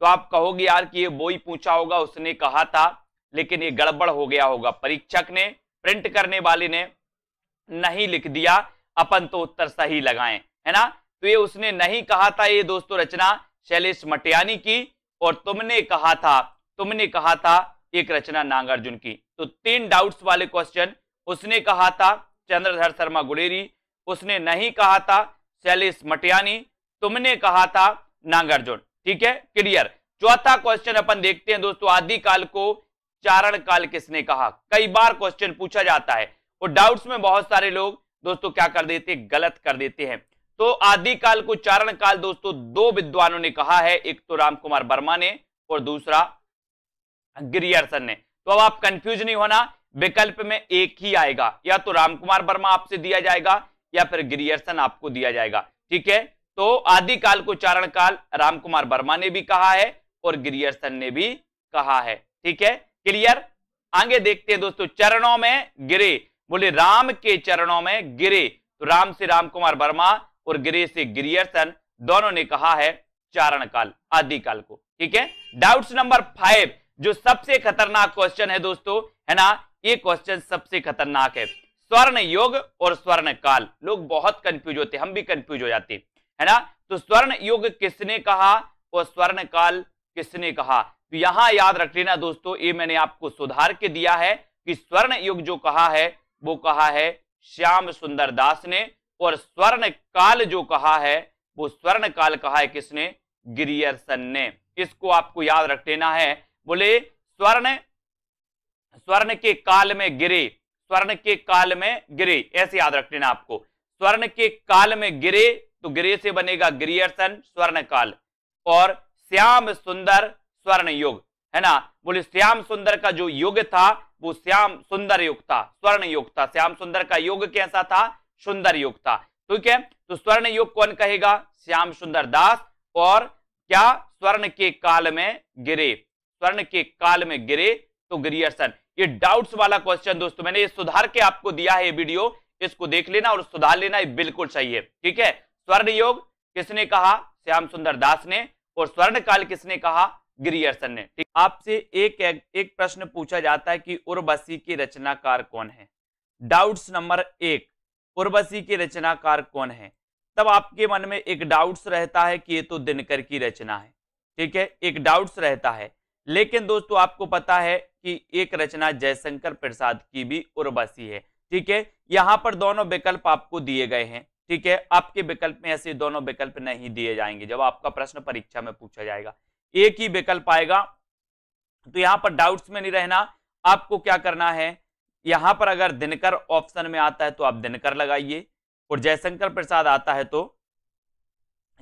[SPEAKER 1] तो आप कहोगे, यार, कि ये ही पूछा होगा, उसने कहा था। लेकिन ये गड़बड़ हो गया होगा। परीक्षक ने, प्रिंट करने वाले ने नहीं लिख दिया। अपन तो उत्तर सही लगाएँ, है ना? तो ये उसने नहीं कहा था, ये दोस्तों, रचना। शैलेश मटियानी की और तुमने कहा था, तुमने कहा था एक रचना नागार्जुन की। तो तीन डाउट्स वाले क्वेश्चन उसने कहा था चंद्रधर शर्मा गुलेरी, उसने नहीं कहा था शैलेश मटियानी, तुमने कहा था नागार्जुन। ठीक है? क्लियर चौथा क्वेश्चन अपन देखते हैं दोस्तों आदि काल को चारण काल किसने कहा? कई बार क्वेश्चन पूछा जाता है। और डाउट्स में बहुत सारे लोग दोस्तों क्या कर देते गलत कर देते हैं। तो आदिकाल को चारण काल दोस्तों, दो विद्वानों ने कहा है। एक तो राम कुमार वर्मा ने और दूसरा गिरियर्सन ने। तो अब आप कंफ्यूज नहीं होना, विकल्प में एक ही आएगा। या तो राम कुमार वर्मा आपसे दिया जाएगा, या फिर गिरियर्सन आपको दिया जाएगा। ठीक है? तो आदिकाल को चारण काल राम कुमार वर्मा ने भी कहा है और गिरियर्सन ने भी कहा है। ठीक है? क्लियर आगे देखते हैं दोस्तों, चरणों में गिरे। बोले, राम के चरणों में गिरे। तो राम से राम कुमार वर्मा और गिरे से गिरियर्सन दोनों ने कहा है चारण काल, आदि काल को। ठीक है? डाउट्स नंबर फाइव जो सबसे खतरनाक क्वेश्चन है दोस्तों, है ना? ये क्वेश्चन सबसे खतरनाक है। स्वर्ण युग और स्वर्ण काल। लोग बहुत कंफ्यूज होते, हम भी कंफ्यूज हो जाते, है ना? तो स्वर्ण युग किसने कहा और स्वर्ण काल किसने कहा? तो यहाँ याद रख लेना दोस्तों, ये मैंने आपको सुधार के दिया है कि स्वर्ण युग जो कहा है, वो कहा है श्याम सुंदर दास ने। और स्वर्ण काल जो कहा है, वो स्वर्ण काल कहा है किसने? गिरियर्सन ने। इसको आपको याद रख लेना है। बोले, स्वर्ण स्वर्ण के काल में गिरे, स्वर्ण के काल में गिरे, ऐसे याद रख लेना आपको। स्वर्ण के काल में गिरे तो गिरे से बनेगा गिरियर्सन स्वर्ण काल और श्याम सुंदर, स्वर्ण युग, है ना? बोले, श्याम सुंदर का जो युग था, वो श्याम सुंदर युग था, स्वर्ण युग था। श्याम सुंदर का युग कैसा था? सुंदर युग था। ठीक है? तो स्वर्ण युग कौन कहेगा? श्याम सुंदर दास। और क्या स्वर्ण के काल में गिरे? स्वर्ण के काल में गिरे तो गिरियर्सन ये डाउट्स वाला क्वेश्चन दोस्तों मैंने ये सुधार के आपको दिया है ये वीडियो इसको देख लेना और सुधार लेना ये बिल्कुल सही है। ठीक है? स्वर्ण योग किसने कहा? श्याम सुंदर दास ने। और स्वर्ण काल किसने कहा? गिरियर्सन ने। ठीक। आपसे एक, एक एक प्रश्न पूछा जाता है कि उर्वशी की रचनाकार कौन है? डाउट्स नंबर एक। उर्वशी की रचनाकार कौन है? तब आपके मन में एक डाउट्स रहता है कि ये तो दिनकर की रचना है। ठीक है? एक डाउट्स रहता है। लेकिन दोस्तों, आपको पता है कि एक रचना जयशंकर प्रसाद की भी उर्वशी है। ठीक है? यहाँ पर दोनों विकल्प आपको दिए गए हैं। ठीक है? आपके विकल्प में ऐसे दोनों विकल्प नहीं दिए जाएँगे, जब आपका प्रश्न परीक्षा में पूछा जाएगा। एक ही विकल्प आएगा तो यहाँ पर डाउट्स में नहीं रहना। आपको क्या करना है? यहाँ पर अगर दिनकर ऑप्शन में आता है तो आप दिनकर लगाइए। और जयशंकर प्रसाद आता है तो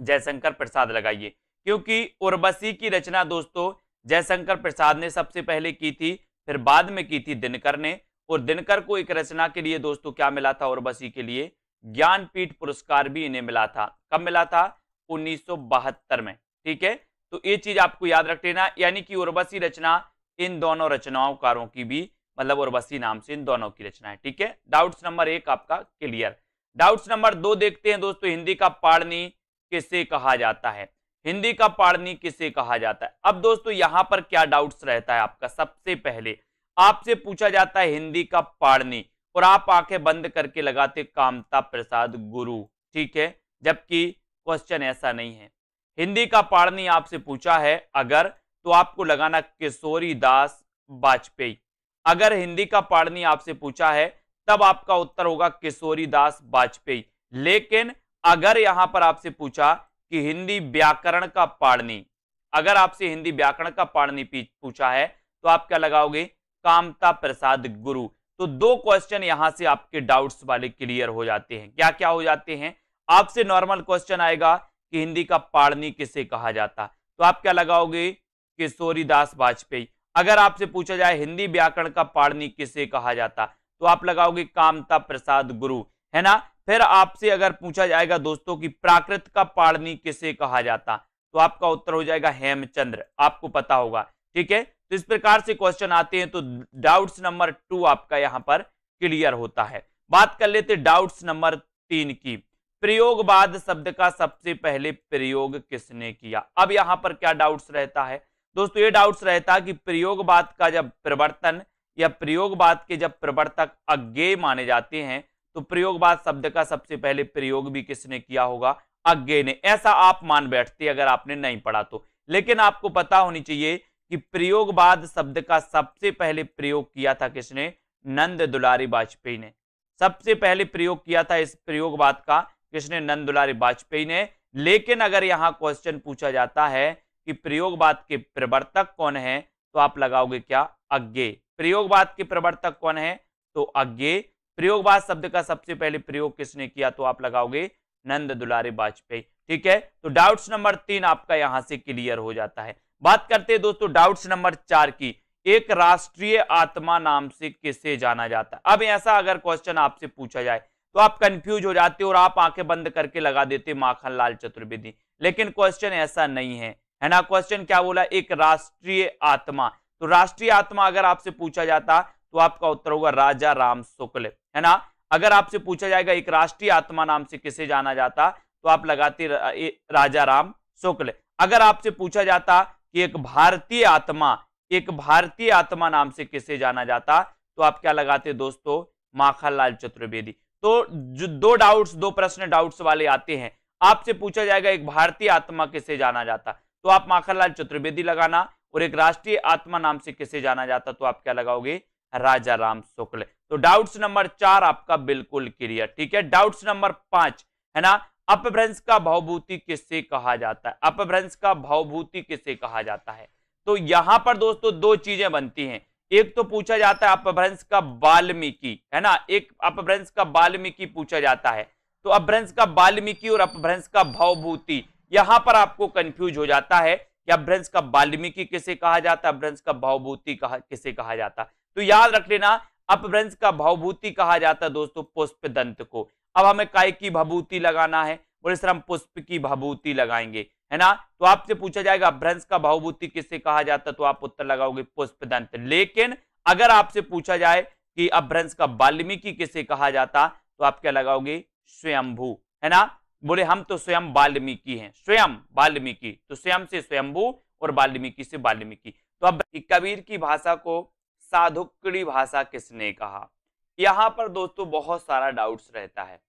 [SPEAKER 1] जयशंकर प्रसाद लगाइए। क्योंकि उर्वशी की रचना दोस्तों, जयशंकर प्रसाद ने सबसे पहले की थी, फिर बाद में की थी दिनकर ने। और दिनकर को एक रचना के लिए दोस्तों क्या मिला था उर्वशी के लिए? ज्ञानपीठ पुरस्कार भी इन्हें मिला था। कब मिला था? उन्नीस सौ बहत्तर में। ठीक है? तो ये चीज़ आपको याद रख लेना। यानी कि उर्वशी रचना इन दोनों रचनाओंकारों की भी मतलब उर्वशी नाम से इन दोनों की रचना है, ठीक है? डाउट्स नंबर एक आपका क्लियर डाउट्स नंबर दो देखते हैं दोस्तों, हिंदी का पाड़नी किसे कहा जाता है? हिंदी का पाड़नी किसे कहा जाता है? अब दोस्तों, यहाँ पर क्या डाउट्स रहता है आपका? सबसे पहले, आपसे पूछा जाता है हिंदी का पाड़नी और आप आँखें बंद करके लगाते कामता प्रसाद गुरु, ठीक है? जबकि क्वेश्चन ऐसा नहीं है। हिंदी का पाड़नी आपसे पूछा है, अगर तो आपको लगाना किशोरी दास वाजपेयी अगर हिंदी का पाड़नी आपसे पूछा है, तब आपका उत्तर होगा किशोरी दास वाजपेयी लेकिन अगर यहाँ पर आपसे पूछा कि हिंदी व्याकरण का पाड़नी अगर आपसे हिंदी व्याकरण का पाड़नी पूछा है तो आप क्या लगाओगे? कामता प्रसाद गुरु। तो दो क्वेश्चन यहाँ से आपके डाउट्स वाले क्लियर हो जाते हैं। क्या क्या हो जाते हैं? आपसे नॉर्मल क्वेश्चन आएगा कि हिंदी का पाड़नी किसे कहा जाता? तो आप क्या लगाओगे? किशोरी दास वाजपेयी अगर आपसे पूछा जाए हिंदी व्याकरण का पाड़नी किसे कहा जाता तो आप लगाओगे कामता प्रसाद गुरु, है ना? फिर आपसे अगर पूछा जाएगा दोस्तों की प्राकृत का पाड़नी किसे कहा जाता तो आपका उत्तर हो जाएगा हेमचंद्र, आपको पता होगा, ठीक है? तो इस प्रकार से क्वेश्चन आते हैं तो डाउट्स नंबर टू आपका यहाँ पर क्लियर होता है। बात कर लेते डाउट्स नंबर तीन की, प्रयोगवाद शब्द का सबसे पहले प्रयोग किसने किया? अब यहाँ पर क्या डाउट्स रहता है? दोस्तों, ये डाउट्स रहता कि प्रयोगवाद का जब प्रवर्तन या प्रयोगवाद के जब प्रवर्तक अज्ञे माने जाते हैं तो प्रयोगवाद शब्द का सबसे पहले प्रयोग भी किसने किया होगा? अज्ञे ने। ऐसा आप मान बैठते अगर आपने नहीं पढ़ा तो। लेकिन आपको पता होनी चाहिए कि प्रयोगवाद शब्द का सबसे पहले प्रयोग किया था किसने? नंद दुलारी वाजपेयी ने। सबसे पहले प्रयोग किया था इस प्रयोगवाद का किसने? नंद दुलारी वाजपेयी ने। लेकिन अगर यहाँ क्वेश्चन पूछा जाता है कि प्रयोगवाद के प्रवर्तक कौन है तो आप लगाओगे क्या? अज्ञे। प्रयोगवाद के प्रवर्तक कौन है? तो अज्ञे। प्रयोगवाद शब्द का सबसे पहले प्रयोग किसने किया? तो आप लगाओगे नंद दुलारी वाजपेयी। ठीक है? तो डाउट्स नंबर तीन आपका यहाँ से क्लियर हो जाता है। बात करते हैं दोस्तों डाउट्स नंबर चार की। एक राष्ट्रीय आत्मा नाम से किसे जाना जाता है? अब ऐसा अगर क्वेश्चन आपसे पूछा जाए तो आप कंफ्यूज हो जाते हो और आप आँखें बंद करके लगा देते माखन लाल चतुर्वेदी। लेकिन क्वेश्चन ऐसा नहीं है। है ना क्वेश्चन क्या बोला? एक राष्ट्रीय आत्मा। तो राष्ट्रीय आत्मा अगर आपसे पूछा जाता तो आपका उत्तर होगा राजा राम शुक्ल। है ना? अगर आपसे पूछा जाएगा एक राष्ट्रीय आत्मा नाम से किसे जाना जाता तो आप लगाते राजा राम शुक्ल। अगर आपसे पूछा जाता कि एक भारतीय आत्मा, एक भारतीय आत्मा नाम से किसे जाना जाता तो आप क्या लगाते दोस्तों? माखनलाल चतुर्वेदी। तो जो दो डाउट्स दो प्रश्न डाउट्स वाले आते हैं। आपसे पूछा जाएगा एक भारतीय आत्मा किसे जाना जाता? तो आप माखनलाल चतुर्वेदी लगाना और एक राष्ट्रीय आत्मा नाम से किसे जाना जाता तो आप क्या लगाओगे? राजा राम शुक्ल। तो डाउट्स नंबर चार आपका बिल्कुल क्लियर ठीक है? डाउट्स नंबर पाँच, है ना? अपभ्रंश का भावभूति किससे कहा जाता है? अपभ्रंश का भावभूति किससे कहा जाता है? तो यहाँ पर दोस्तों दो चीज़ें बनती हैं। एक तो पूछा जाता है अपभ्रंश का वाल्मीकि, है ना? एक अपभ्रंश का वाल्मीकि पूछा जाता है। तो अपभ्रंश का वाल्मीकि और अपभ्रंश का भावभूति यहाँ पर आपको कंफ्यूज हो जाता है कि अभ्रंश का वाल्मीकि किसे कहा जाता है अभ्रंश का भावभूति कहा, किसे कहा जाता तो याद रख लेना अपभ्रंश का भावभूति कहा जाता है दोस्तों पुष्प दंत को। अब हमें काय की भभूति लगाना है? बोले, सर, हम पुष्प की भभूति लगाएँगे। है ना? तो आपसे पूछा जाएगा अभ्रंश का भावभूति किससे कहा जाता तो आप उत्तर लगाओगे पुष्प दंत लेकिन अगर आपसे पूछा जाए कि अभ्रंश का वाल्मीकि किसे कहा जाता तो आप क्या लगाओगे? स्वयंभू। है ना? बोले, हम तो स्वयं वाल्मीकि हैं। स्वयं वाल्मीकि तो स्वयं से स्वयंभू और वाल्मीकि से वाल्मीकि। तो अब कबीर की भाषा को, साधुकड़ी भाषा किसने कहा? यहाँ पर दोस्तों बहुत सारा डाउट्स रहता है।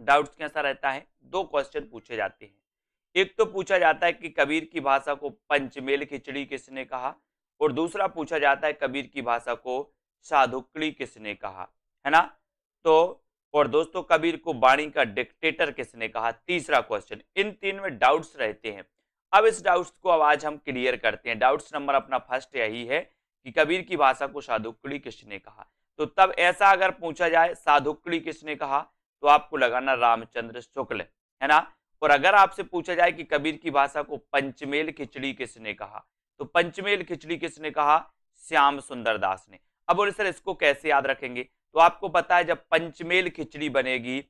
[SPEAKER 1] डाउट्स कैसा रहता है? दो क्वेश्चन पूछे जाते हैं। एक तो पूछा जाता है कि कबीर की भाषा को पंचमेल खिचड़ी किसने कहा? और दूसरा पूछा जाता है कबीर की भाषा को साधुकड़ी किसने कहा? है ना? तो और दोस्तों कबीर को बाणी का डिक्टेटर किसने कहा? तीसरा क्वेश्चन इन तीन में डाउट्स रहते हैं। अब इस डाउट्स को आज हम क्लियर करते हैं। डाउट्स नंबर अपना फ़र्स्ट यही है कि कबीर की भाषा को साधुकड़ी किसने कहा? तो तब ऐसा अगर पूछा जाए साधुकड़ी किसने कहा? तो आपको लगाना रामचंद्र शुक्ल, है ना? और अगर आपसे पूछा जाए कि कबीर की भाषा को पंचमेल खिचड़ी किसने कहा? तो पंचमेल खिचड़ी किसने कहा? श्याम सुंदर दास ने। अब बोले सर इसको कैसे याद रखेंगे? तो आपको पता है जब पंचमेल खिचड़ी बनेगी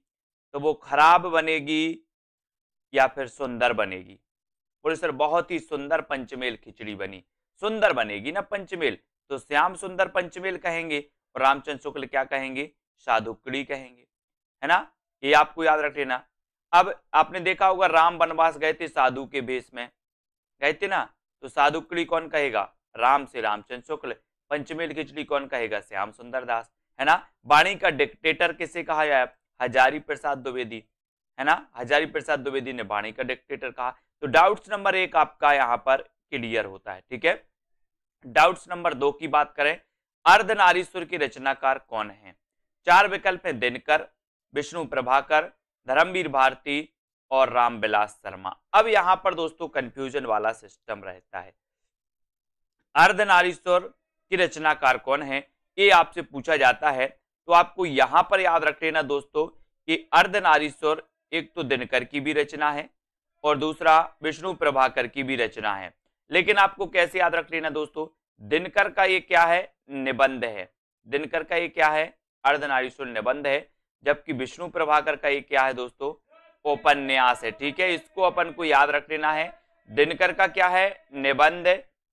[SPEAKER 1] तो वो खराब बनेगी या फिर सुंदर बनेगी? बोले, सर, बहुत ही सुंदर पंचमेल खिचड़ी बनी। सुंदर बनेगी ना पंचमेल? तो श्याम सुंदर पंचमेल कहेंगे और रामचंद्र शुक्ल क्या कहेंगे? साधुकड़ी कहेंगे। है ना? ये आपको याद रख लेना। अब आपने देखा होगा राम वनवास गए थे साधु के भेष में। गए थे ना? तो साधुकड़ी कौन कहेगा? राम से रामचंद्र शुक्ल। पंचमेल खिचड़ी कौन कहेगा? श्याम सुंदर दास। है ना? वाणी का डिक्टेटर किसे कहा जाए हजारी प्रसाद द्विवेदी। है ना? हजारी प्रसाद द्विवेदी ने वाणी का डिक्टेटर कहा। तो डाउट्स नंबर एक आपका यहाँ पर क्लियर होता है, ठीक है? डाउट्स नंबर दो की बात करें। अर्धनारीश्वर की रचनाकार कौन है? चार विकल्प है, दिनकर, विष्णु प्रभाकर, धर्मवीर भारती और रामविलास शर्मा। अब यहाँ पर दोस्तों कंफ्यूजन वाला सिस्टम रहता है। अर्धनारीश्वर की रचनाकार कौन है? ये आपसे पूछा जाता है तो आपको यहाँ पर याद रख लेना दोस्तों कि अर्धनारीश्वर एक तो दिनकर की भी रचना है और दूसरा विष्णु प्रभाकर की भी रचना है। लेकिन आपको कैसे याद रख लेना दोस्तों? दिनकर का ये क्या है? निबंध है। दिनकर का ये क्या है? अर्धनारीश्वर निबंध है, जबकि विष्णु प्रभाकर का ये क्या है दोस्तों? उपन्यास है। ठीक है, इसको अपन को याद रख लेना है। दिनकर का क्या है? निबंध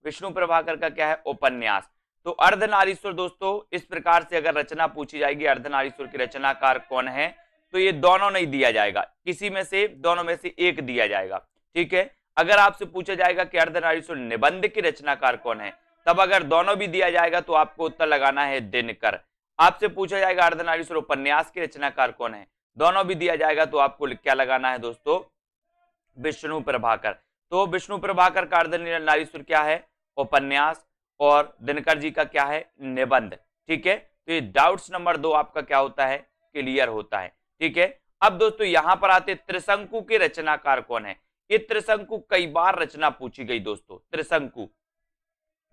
[SPEAKER 1] विष्णु प्रभाकर का क्या है? उपन्यास। तो अर्धनारीश्वर दोस्तों, इस प्रकार से अगर रचना पूछी जाएगी, अर्धनारीश्वर की रचनाकार कौन है तो ये दोनों नहीं दिया जाएगा। किसी में से, दोनों में से एक दिया जाएगा। ठीक है? अगर आपसे पूछा जाएगा कि अर्धनारीश्वर निबंध की रचनाकार कौन है, तब अगर दोनों भी दिया जाएगा तो आपको उत्तर लगाना है दिनकर। आपसे पूछा जाएगा, अर्धनारीश्वर उपन्यास की रचनाकार कौन है, दोनों भी दिया जाएगा तो आपको क्या लगाना है दोस्तों? विष्णु प्रभाकर। तो विष्णु प्रभाकर का अर्धनारीश्वर क्या है? उपन्यास। और दिनकर जी का क्या है? निबंध। ठीक है? तो ये डाउट्स नंबर दो आपका क्या होता है? क्लियर होता है। ठीक है? अब दोस्तों, यहाँ पर आते त्रिशंकु के रचनाकार कौन है? ये त्रिशंकु कई बार रचना पूछी गई दोस्तों। त्रिशंकु।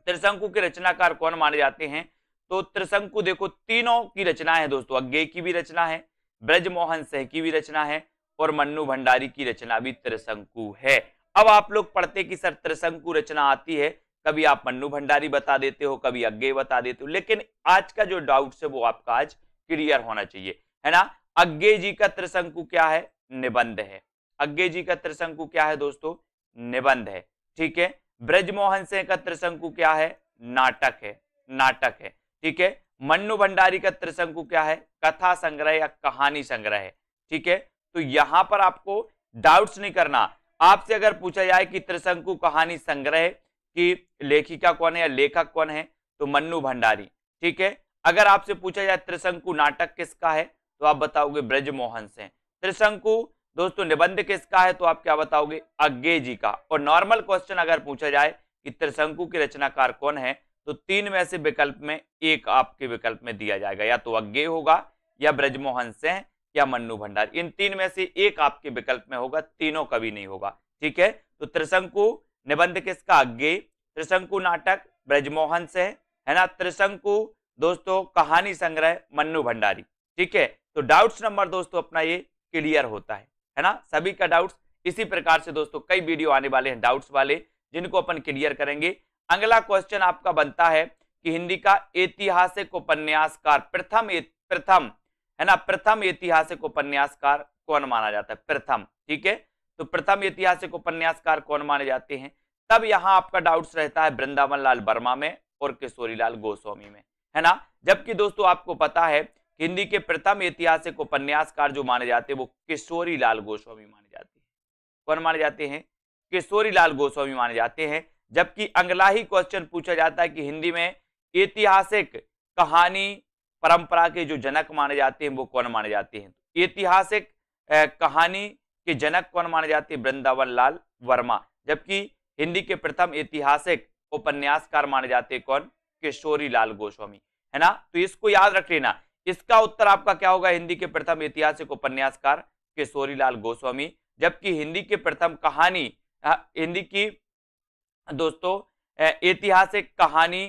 [SPEAKER 1] त्रिशंकु के रचनाकार कौन माने जाते हैं? तो त्रिशंकु देखो, तीनों की रचना है दोस्तों। अज्ञे की भी रचना है, ब्रजमोहन सह की भी रचना है, और मन्नू भंडारी की रचना भी त्रिशंकु है। अब आप लोग पढ़ते कि सर, त्रिशंकु रचना आती है कभी आप मन्नू भंडारी बता देते हो, कभी अज्ञे बता देते हो, लेकिन आज का जो डाउट है वो आपका आज क्लियर होना चाहिए, है ना? अज्ञे जी का त्रिशंकु क्या है? निबंध है। अज्ञे जी का त्रिशंकु क्या है दोस्तों? निबंध है, ठीक है? ब्रजमोहन सिंह का त्रिशंकु क्या है? नाटक है नाटक है, ठीक है? मन्नू भंडारी का त्रिशंकु क्या है? कथा संग्रह या कहानी संग्रह है, ठीक है? तो यहाँ पर आपको डाउट्स नहीं करना। आपसे अगर पूछा जाए कि त्रिशंकु कहानी संग्रह की लेखिका कौन है या लेखक कौन है? तो मन्नू भंडारी, ठीक है? अगर आपसे पूछा जाए त्रिशंकु नाटक किसका है तो आप बताओगे ब्रजमोहन से त्रिशंकु, दोस्तों, निबंध किसका है तो आप क्या बताओगे? अज्ञे जी का। और नॉर्मल क्वेश्चन अगर पूछा जाए कि त्रिशंकु की रचनाकार कौन है तो तीन में से विकल्प में एक आपके विकल्प में दिया जाएगा। या तो अज्ञे होगा, या ब्रजमोहन से या मन्नू भंडार। इन तीन में से एक आपके विकल्प में होगा, तीनों कभी नहीं होगा, ठीक है? तो त्रिशंकु निबंध किसका? अज्ञे त्रिशंकु नाटक, ब्रजमोहन से है। ना? त्रिशंकु, दोस्तों, कहानी संग्रह, मन्नू भंडारी। ठीक है? तो डाउट्स नंबर दोस्तों, अपना ये क्लियर होता है। है ना? सभी का डाउट्स इसी प्रकार से दोस्तों, कई वीडियो आने वाले हैं डाउट्स वाले, जिनको अपन क्लियर करेंगे। अगला क्वेश्चन आपका बनता है कि हिंदी का ऐतिहासिक उपन्यासकार, प्रथम प्रथम, है ना? प्रथम ऐतिहासिक उपन्यासकार कौन माना जाता है? प्रथम। ठीक है? तो प्रथम ऐतिहासिक उपन्यासकार कौन माने जाते हैं? तब यहाँ आपका डाउट्स रहता है वृंदावन लाल वर्मा में और किशोरी लाल गोस्वामी में, है ना? जबकि दोस्तों, आपको पता है हिंदी के प्रथम ऐतिहासिक उपन्यासकार जो माने जाते हैं, वो किशोरी लाल गोस्वामी माने जाते हैं। कौन माने जाते हैं? किशोरी लाल गोस्वामी माने जाते हैं, जबकि अगला ही क्वेश्चन पूछा जाता है कि हिंदी में ऐतिहासिक कहानी, परंपरा के जो जनक माने जाते हैं, वो कौन माने जाते हैं? ऐतिहासिक कहानी के जनक कौन माने जाते हैं? वृंदावन लाल वर्मा। जबकि हिंदी के प्रथम ऐतिहासिक उपन्यासकार माने जाते कौन? किशोरी लाल गोस्वामी। है ना? तो इसको याद रख लेना। इसका उत्तर आपका क्या होगा? हिंदी के प्रथम ऐतिहासिक उपन्यासकार किशोरी लाल गोस्वामी। जबकि हिंदी के प्रथम कहानी हिंदी की, दोस्तों ऐतिहासिक कहानी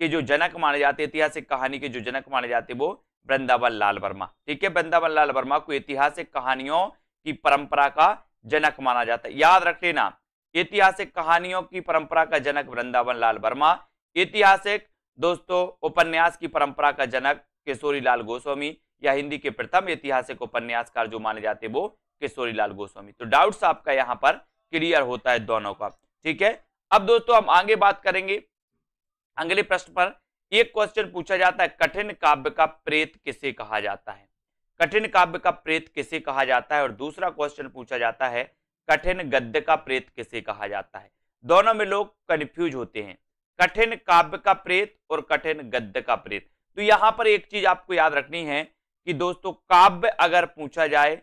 [SPEAKER 1] के जो जनक माने जाते ऐतिहासिक कहानी के जो जनक माने जाते वो वृंदावन लाल वर्मा। ठीक है? वृंदावन लाल वर्मा को ऐतिहासिक कहानियों की परंपरा का जनक माना जाता है। याद रख लेना ऐतिहासिक कहानियों की परंपरा का जनक वृंदावन लाल वर्मा, ऐतिहासिक दोस्तों उपन्यास की परंपरा का जनक किशोरी लाल गोस्वामी या हिंदी के प्रथम ऐतिहासिक उपन्यासकार जो माने जाते वो किशोरी लाल गोस्वामी। तो डाउट्स आपका यहाँ पर क्लियर होता है दोनों का। ठीक है? अब दोस्तों हम आगे बात करेंगे। अगले प्रश्न पर एक क्वेश्चन पूछा जाता है, कठिन काव्य का प्रेत किसे कहा जाता है? कठिन काव्य का प्रेत किसे कहा जाता है? और दूसरा क्वेश्चन पूछा जाता है, कठिन गद्य का प्रेत किसे कहा जाता है? दोनों में लोग कंफ्यूज होते हैं। कठिन काव्य का प्रेत और कठिन गद्य का प्रेत। तो यहाँ पर एक चीज़ आपको याद रखनी है कि दोस्तों, काव्य अगर पूछा जाए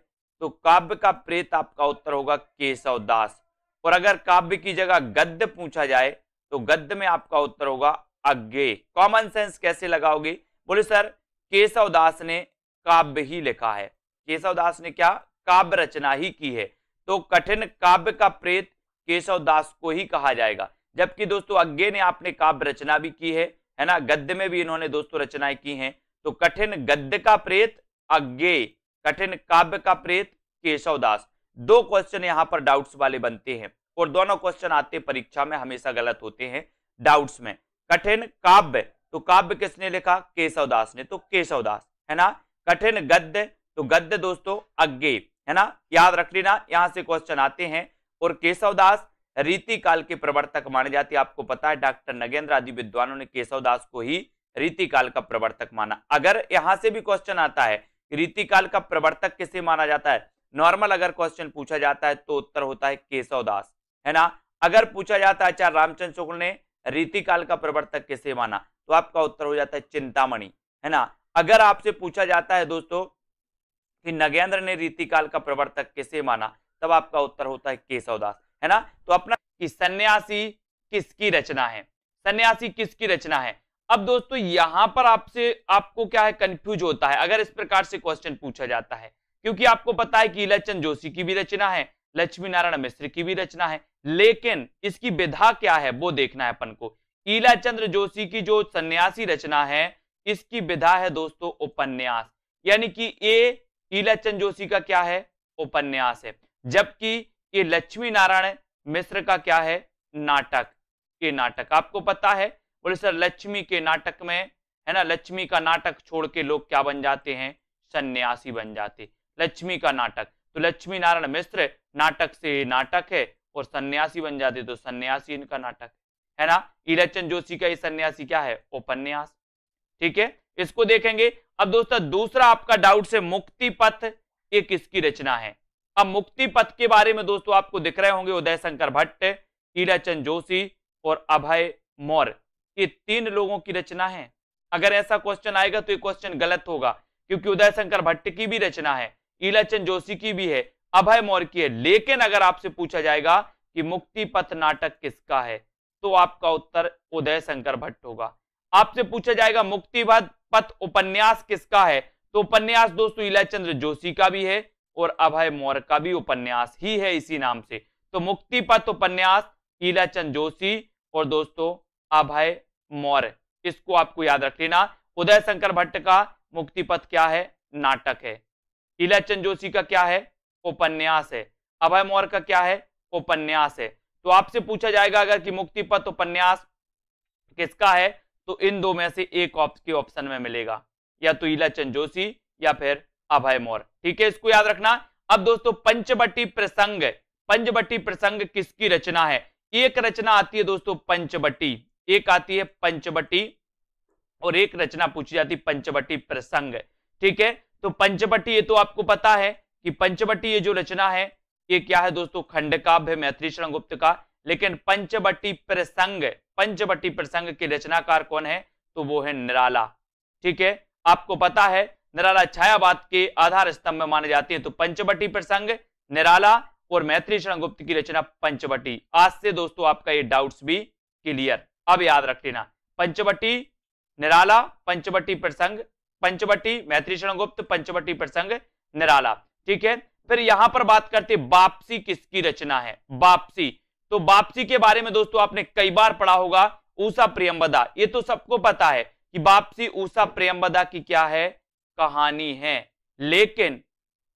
[SPEAKER 1] तो काव्य का प्रेत आपका उत्तर होगा केशव दास। और अगर काव्य की जगह गद्य पूछा जाए तो गद्य में आपका उत्तर होगा अज्ञे कॉमन सेंस कैसे लगाओगे? बोले, सर, केशव दास ने काव्य ही लिखा है। केशव दास ने क्या? काव्य रचना ही की है। तो कठिन काव्य का प्रेत केशव दास को ही कहा जाएगा। जबकि दोस्तों, अज्ञे ने आपने काव्य रचना भी की है है ना? गद्य में भी इन्होंने दोस्तों रचनाएँ की हैं। तो कठिन गद्य का प्रेत अज्ञे, कठिन काव्य का प्रेत केशव दास दो क्वेश्चन यहाँ पर डाउट्स वाले बनते हैं और दोनों क्वेश्चन आते परीक्षा में हमेशा गलत होते हैं डाउट्स में। कठिन काव्य तो काव्य किसने लिखा? केशव दास ने। तो केशव दास है ना? कठिन गद्य तो गद्य दोस्तों अज्ञे है ना? याद रख लेना, यहाँ से क्वेश्चन आते हैं, और केशव दास रीति काल के प्रवर्तक माने जाते हैं, आपको पता है डॉक्टर नगेंद्र आदि विद्वानों ने केशव दास को ही रीति काल का प्रवर्तक माना। अगर यहाँ से भी क्वेश्चन आता है रीति काल का प्रवर्तक किसे माना जाता है? नॉर्मल अगर क्वेश्चन पूछा जाता है तो उत्तर होता है केशव दास है ना? अगर पूछा जाता है चार रामचंद्र शुक्ल ने रीति काल का प्रवर्तक किसे माना तो आपका उत्तर हो जाता है चिंतामणि, है ना? अगर आपसे पूछा जाता है दोस्तों कि नगेंद्र ने रीतिकाल का प्रवर्तक किसे माना, तब आपका उत्तर होता है केशवदास है ना? तो अपना कि सन्यासी किसकी रचना है? सन्यासी किसकी रचना है? अब दोस्तों यहाँ पर आपसे, आपको क्या है कंफ्यूज होता है, अगर इस प्रकार से क्वेश्चन पूछा जाता है। क्योंकि आपको पता है कि इलाचंद जोशी की भी रचना है लक्ष्मी नारायण मिश्र की भी रचना है, लेकिन इसकी विधा क्या है, वो देखना है अपन को। ईला चंद्र जोशी की जो सन्यासी रचना है इसकी विधा है दोस्तों? उपन्यास। यानी कि ये ईलाचंद जोशी का क्या है? उपन्यास है। जबकि ये लक्ष्मी नारायण मिश्र का क्या है? नाटक। के नाटक। आपको पता है, बोले, सर, लक्ष्मी के नाटक में, है ना, लक्ष्मी का नाटक छोड़ के लोग क्या बन जाते हैं? सन्यासी बन जाते। लक्ष्मी का नाटक। तो लक्ष्मी नारायण मिश्र नाटक से नाटक है और सन्यासी बन जाते तो सन्यासी इनका नाटक है। ना? इलेक्शन जोशी का ये सन्यासी क्या है? उपन्यास। ठीक है? इसको देखेंगे। अब दोस्तों, दूसरा आपका डाउट से मुक्ति पथ, ये किसकी रचना है? अब मुक्ति पथ के बारे में दोस्तों आपको दिख रहे होंगे उदय शंकर भट्ट ईलाचंद जोशी और अभय मौर्य। ये तीन लोगों की रचना है। अगर ऐसा क्वेश्चन आएगा तो ये क्वेश्चन गलत होगा, क्योंकि उदय शंकर भट्ट की भी रचना है ईलाचंद जोशी की भी है, अभय मौर्य की है। लेकिन अगर आपसे पूछा जाएगा कि मुक्ति पथ नाटक किसका है तो आपका उत्तर उदय शंकर भट्ट होगा। आपसे पूछा जाएगा मुक्ति पथ उपन्यास किसका है? तो उपन्यास दोस्तों इलाचंद्र जोशी का भी है और अभय मौर्य का भी उपन्यास ही है इसी नाम से। तो मुक्ति पथ उपन्यास इलाचंद जोशी और दोस्तों अभय मौर्य, इसको आपको याद रख लेना उदय शंकर भट्ट का मुक्ति पथ क्या है? नाटक है। इलाचंद जोशी का क्या है? उपन्यास है। अभय मौर्य का क्या है? उपन्यास है। तो आपसे पूछा जाएगा अगर कि मुक्ति पथ उपन्यास किसका है? तो इन दो में से एक के ऑप्शन में मिलेगा। या तो इलाचंद जोशी या फिर अभय मौर्य ठीक है, इसको याद रखना। अब दोस्तों पंचबटी प्रसंग। पंचबटी प्रसंग किसकी रचना है? एक रचना आती है दोस्तों पंचबटी एक आती है पंचबटी और एक रचना पूछी जाती है पंचबटी प्रसंग। ठीक है तो पंचबटी ये तो आपको पता है कि पंचवटी ये जो रचना है, ये क्या है दोस्तों? खंड काव्य मैत्री शरण गुप्त का। लेकिन पंचवटी प्रसंग पंचवटी प्रसंग के रचनाकार कौन है? तो वो है निराला। ठीक है? आपको पता है, निराला छायावाद के आधार स्तंभ में माने जाते हैं। तो पंचवटी प्रसंग, निराला और मैत्री शरण गुप्त की रचना पंचवटी। आज से दोस्तों आपका ये डाउट्स भी क्लियर अब याद रख लेना। पंचवटी, निराला, पंचवटी प्रसंग, पंचवटी मैत्री शरण गुप्त पंचवटी प्रसंग, निराला। ठीक है? फिर यहाँ पर बात करते वापसी किसकी रचना है? वापसी। तो वापसी के बारे में दोस्तों आपने कई बार पढ़ा होगा, ऊषा प्रियम्बदा ये तो सबको पता है कि वापसी ऊषा प्रियम्बदा की क्या है, कहानी है। लेकिन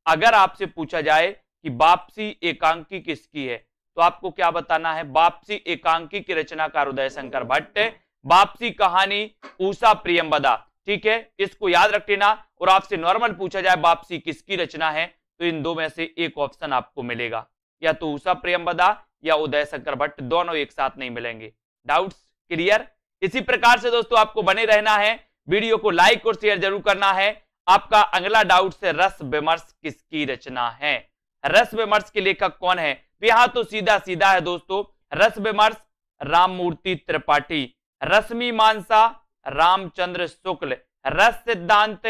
[SPEAKER 1] अगर आपसे पूछा जाए कि वापसी एकांकी किसकी है तो आपको क्या बताना है? वापसी एकांकी की रचनाकार उदय शंकर भट्ट वापसी कहानी ऊषा प्रियम्बदा ठीक है? इसको याद रख लेना और आपसे नॉर्मल पूछा जाए वापसी किसकी रचना है तो इन दो में से एक ऑप्शन आपको मिलेगा। या तो ऊषा प्रियम्बदा या उदय शंकर भट्ट दोनों एक साथ नहीं मिलेंगे। डाउट्स क्लियर इसी प्रकार से दोस्तों आपको बने रहना है। वीडियो को लाइक और शेयर ज़रूर करना है। आपका अगला डाउट से रस विमर्श किसकी रचना है? रस विमर्श के लेखक कौन है? तो यहाँ तो सीधा सीधा है दोस्तों, रस विमर्श राममूर्ति त्रिपाठी, रश्मि मानसा, रामचंद्र शुक्ल, रस सिद्धांत,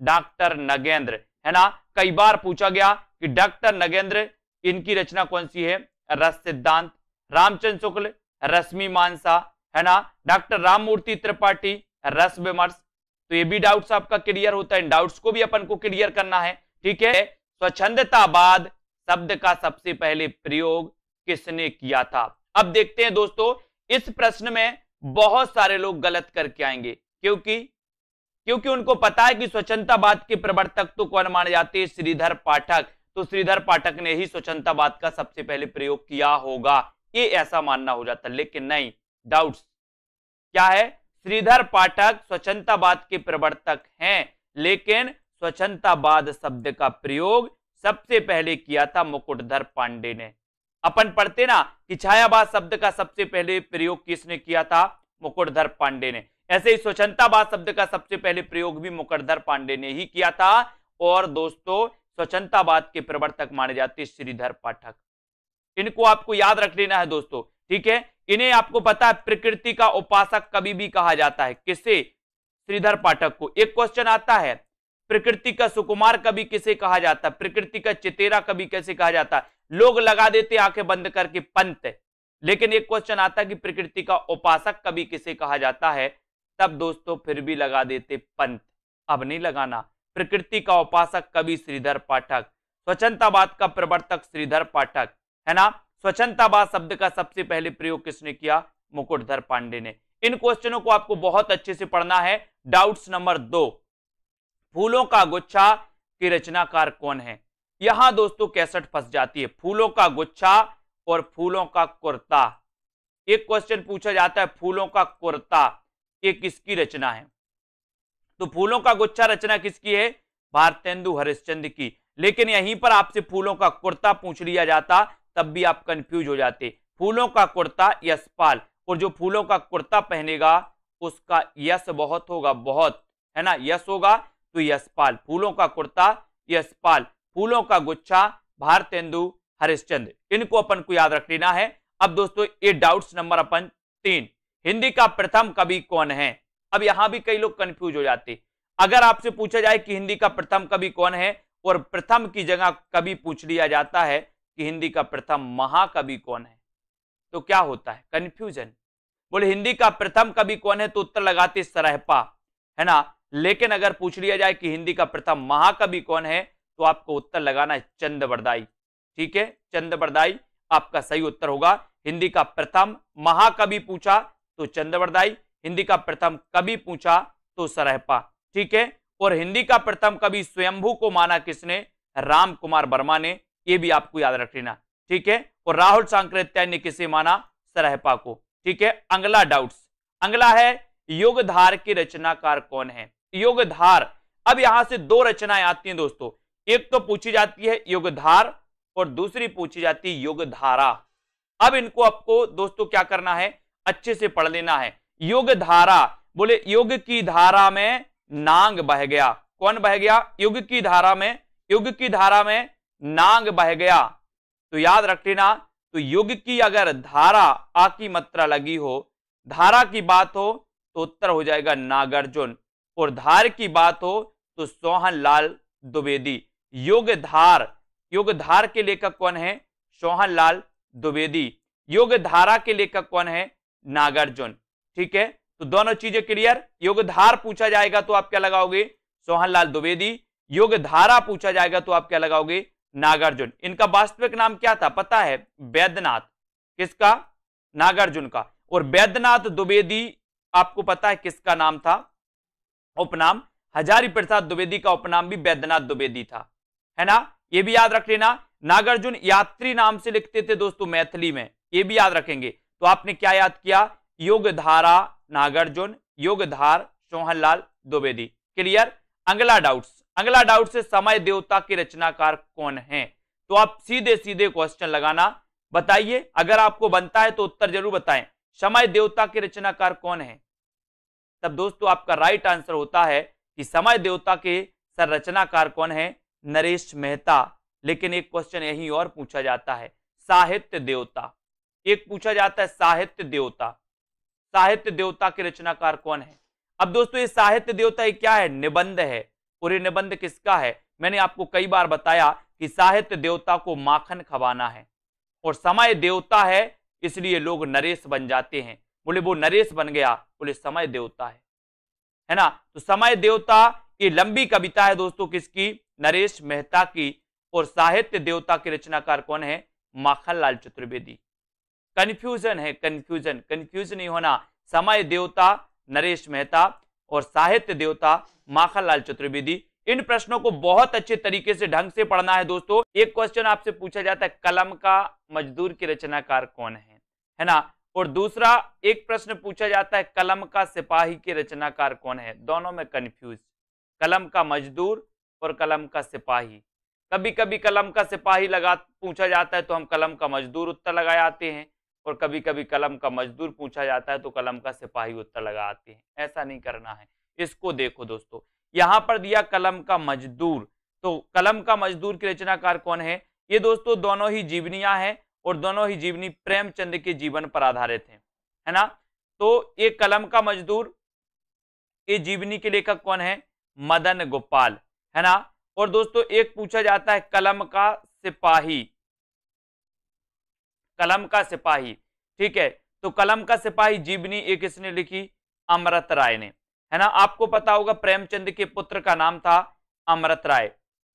[SPEAKER 1] डॉक्टर नगेंद्र। है ना? कई बार पूछा गया कि डॉक्टर नगेंद्र इनकी रचना कौन सी है? रस सिद्धांत, रामचंद्र शुक्ल, रश्मि मानसा, है ना? डॉक्टर राममूर्ति त्रिपाठी, रस विमर्श। तो ये भी डाउट्स आपका क्लियर होता है। डाउट्स को भी अपन को क्लियर करना है, ठीक है? स्वच्छंदतावाद शब्द का सबसे पहले प्रयोग किसने किया था? अब देखते हैं दोस्तों, इस प्रश्न में बहुत सारे लोग गलत करके आएँगे। क्योंकि क्योंकि उनको पता है कि स्वच्छंदतावाद के प्रवर्तक तो कौन माने जाते हैं? श्रीधर पाठक। तो श्रीधर पाठक ने ही स्वच्छतावाद का सबसे पहले प्रयोग किया होगा। ये ऐसा मानना हो जाता, लेकिन नहीं डाउट्स क्या है? श्रीधर पाठक स्वच्छतावाद के प्रवर्तक हैं, लेकिन स्वच्छंदतावाद शब्द का प्रयोग सबसे पहले किया था मुकुटधर पांडे ने। अपन पढ़ते ना कि छायावाद शब्द का सबसे पहले प्रयोग किसने किया था? मुकुटधर पांडे ने। ऐसे ही स्वच्छतावाद शब्द का सबसे पहले प्रयोग भी मुकुटधर पांडे ने ही किया था। और दोस्तों स्वच्छंदतावाद के प्रवर्तक माने जाते श्रीधर पाठक। इनको आपको याद रख लेना है दोस्तों, ठीक है? इन्हें आपको पता है, प्रकृति का उपासक कभी भी कहा जाता है। किसे? श्रीधर पाठक को। एक क्वेश्चन आता है, प्रकृति का सुकुमार कभी किसे कहा जाता है? प्रकृति का चितेरा कभी कैसे कहा जाता है? लोग लगा देते आँखें बंद करके पंत। लेकिन एक क्वेश्चन आता है कि प्रकृति का उपासक कभी किसे कहा जाता है? तब दोस्तों फिर भी लगा देते पंत। अब नहीं लगाना। प्रकृति का उपासक कवि श्रीधर पाठक, स्वच्छतावाद का प्रवर्तक श्रीधर पाठक, है ना? स्वच्छतावाद शब्द का सबसे पहले प्रयोग किसने किया? मुकुटधर पांडे ने। इन क्वेश्चनों को आपको बहुत अच्छे से पढ़ना है। डाउट्स नंबर दो, फूलों का गुच्छा की रचनाकार कौन है? यहाँ दोस्तों कैसेट फंस जाती है। फूलों का गुच्छा और फूलों का कुर्ता। एक क्वेश्चन पूछा जाता है, फूलों का कुर्ता, ये किसकी रचना है? तो फूलों का गुच्छा रचना किसकी है? भारतेंदु हरिश्चंद्र की। लेकिन यहीं पर आपसे फूलों का कुर्ता पूछ लिया जाता, तब भी आप कंफ्यूज हो जाते। फूलों का कुर्ता यशपाल और जो फूलों का कुर्ता पहनेगा, उसका यश बहुत होगा, बहुत। है ना? यश होगा तो यशपाल फूलों का कुर्ता यशपाल फूलों का गुच्छा, भारतेंदु हरिश्चंद्र। इनको अपन को याद रख लेना है। अब दोस्तों, ये डाउट्स नंबर अपन तीन। हिंदी का प्रथम कवि कौन है? अब यहाँ भी कई लोग कंफ्यूज हो जाते। अगर आपसे पूछा जाए कि हिंदी का प्रथम कवि कौन है, और प्रथम की जगह कवि पूछ लिया जाता है कि हिंदी का प्रथम महाकवि कौन है तो क्या होता है? कंफ्यूजन बोले, हिंदी का प्रथम कवि कौन है? तो उत्तर लगाते सरहपा है ना? लेकिन अगर पूछ लिया जाए कि हिंदी का प्रथम महाकवि कौन है तो आपको उत्तर लगाना है चंद बरदाई ठीक है? चंद बरदाई आपका सही उत्तर होगा। हिंदी का प्रथम महाकवि पूछा तो चंद्रवरदाई हिंदी का प्रथम कवि पूछा तो सरहपा ठीक है? और हिंदी का प्रथम कवि स्वयंभू को माना किसने? राम कुमार वर्मा ने। यह भी आपको याद रख लेना। ठीक है? और राहुल सांकृत्य ने किसे माना? सरहपा को। ठीक है? अंगला डाउट्स। अंगला है, योगधार के रचनाकार कौन है? योगधार। अब यहाँ से दो रचनाएँ आती हैं दोस्तों। एक तो पूछी जाती है योगधार और दूसरी पूछी जाती है योगधारा। अब इनको आपको दोस्तों क्या करना है? अच्छे से पढ़ लेना है। युग धारा बोले युग की धारा में नांग बह गया। कौन बह गया? युग की धारा में, युग की धारा में नांग बह गया। तो याद रख लेना तो युग की अगर धारा आ की मात्रा लगी हो, धारा की बात हो तो उत्तर हो जाएगा नागार्जुन। और धार की बात हो तो सोहन लाल द्विवेदी। युग धार युग धार के लेखक कौन है? सोहन लाल द्विवेदी। युग धारा के लेखक कौन है? नागार्जुन। ठीक है? तो दोनों चीज़ें क्लियर योग धार पूछा जाएगा तो आप क्या लगाओगे? सोहनलाल द्विवेदी। योग धारा पूछा जाएगा तो आप क्या लगाओगे? नागार्जुन। इनका वास्तविक नाम क्या था? पता है? वैद्यनाथ किसका? नागार्जुन का। और वैद्यनाथ द्विवेदी, आपको पता है किसका नाम था? उपनाम। हजारी प्रसाद द्विवेदी का उपनाम भी वैद्यनाथ द्विवेदी था। है ना? ये भी याद रख लेना। नागार्जुन यात्री नाम से लिखते थे दोस्तों, मैथिली में। ये भी याद रखेंगे। तो आपने क्या याद किया? योग धारा नागार्जुन योग धार सोहनलाल द्विवेदी। क्लियर अगला डाउट्स अगला डाउट से समय देवता के रचनाकार कौन है? तो आप सीधे सीधे क्वेश्चन लगाना। बताइए, अगर आपको बनता है तो उत्तर ज़रूर बताएँ। समय देवता के रचनाकार कौन है? तब दोस्तों आपका राइट आंसर होता है कि समय देवता के संरचनाकार कौन है? नरेश मेहता। लेकिन एक क्वेश्चन यही और पूछा जाता है। साहित्य देवता। एक पूछा जाता है साहित्य देवता। साहित्य देवता के रचनाकार कौन है? अब दोस्तों, ये साहित्य देवता ये क्या है? निबंध है। और ये निबंध किसका है? मैंने आपको कई बार बताया कि साहित्य देवता को माखन खवाना है। और समय देवता है, इसलिए लोग नरेश बन जाते हैं। बोले, वो नरेश बन गया। बोले, समय देवता है। है ना? तो समय देवता ये लंबी कविता है दोस्तों किसकी? नरेश मेहता की। और साहित्य देवता के रचनाकार कौन है? माखनलाल चतुर्वेदी। कंफ्यूजन है कंफ्यूजन कंफ्यूज नहीं होना। समय देवता नरेश मेहता और साहित्य देवता माखनलाल चतुर्वेदी। इन प्रश्नों को बहुत अच्छे तरीके से ढंग से पढ़ना है दोस्तों। एक क्वेश्चन आपसे पूछा जाता है, कलम का मजदूर की रचनाकार कौन है? है ना? और दूसरा, एक प्रश्न पूछा जाता है, कलम का सिपाही के रचनाकार कौन है? दोनों में कंफ्यूज कलम का मजदूर और कलम का सिपाही। कभी कभी कलम का सिपाही लगा, पूछा जाता है तो हम कलम का मजदूर उत्तर लगाए आते हैं। और कभी कभी कलम का मजदूर पूछा जाता है तो कलम का सिपाही उत्तर लगा आते हैं। ऐसा नहीं करना है। इसको देखो दोस्तों, यहाँ पर दिया कलम का मजदूर। तो कलम का मजदूर के रचनाकार कौन है? ये दोस्तों दोनों ही जीवनियाँ हैं और दोनों ही जीवनी प्रेमचंद के जीवन पर आधारित हैं, है ना? तो ये कलम का मजदूर, ये जीवनी के लेखक कौन है? मदन गोपाल, है ना? और दोस्तों एक पूछा जाता है कलम का सिपाही कलम का सिपाही, ठीक है? तो कलम का सिपाही जीवनी एक किसने लिखी, अमृत राय ने। है ना? आपको पता होगा प्रेमचंद के पुत्र का नाम था अमृत राय।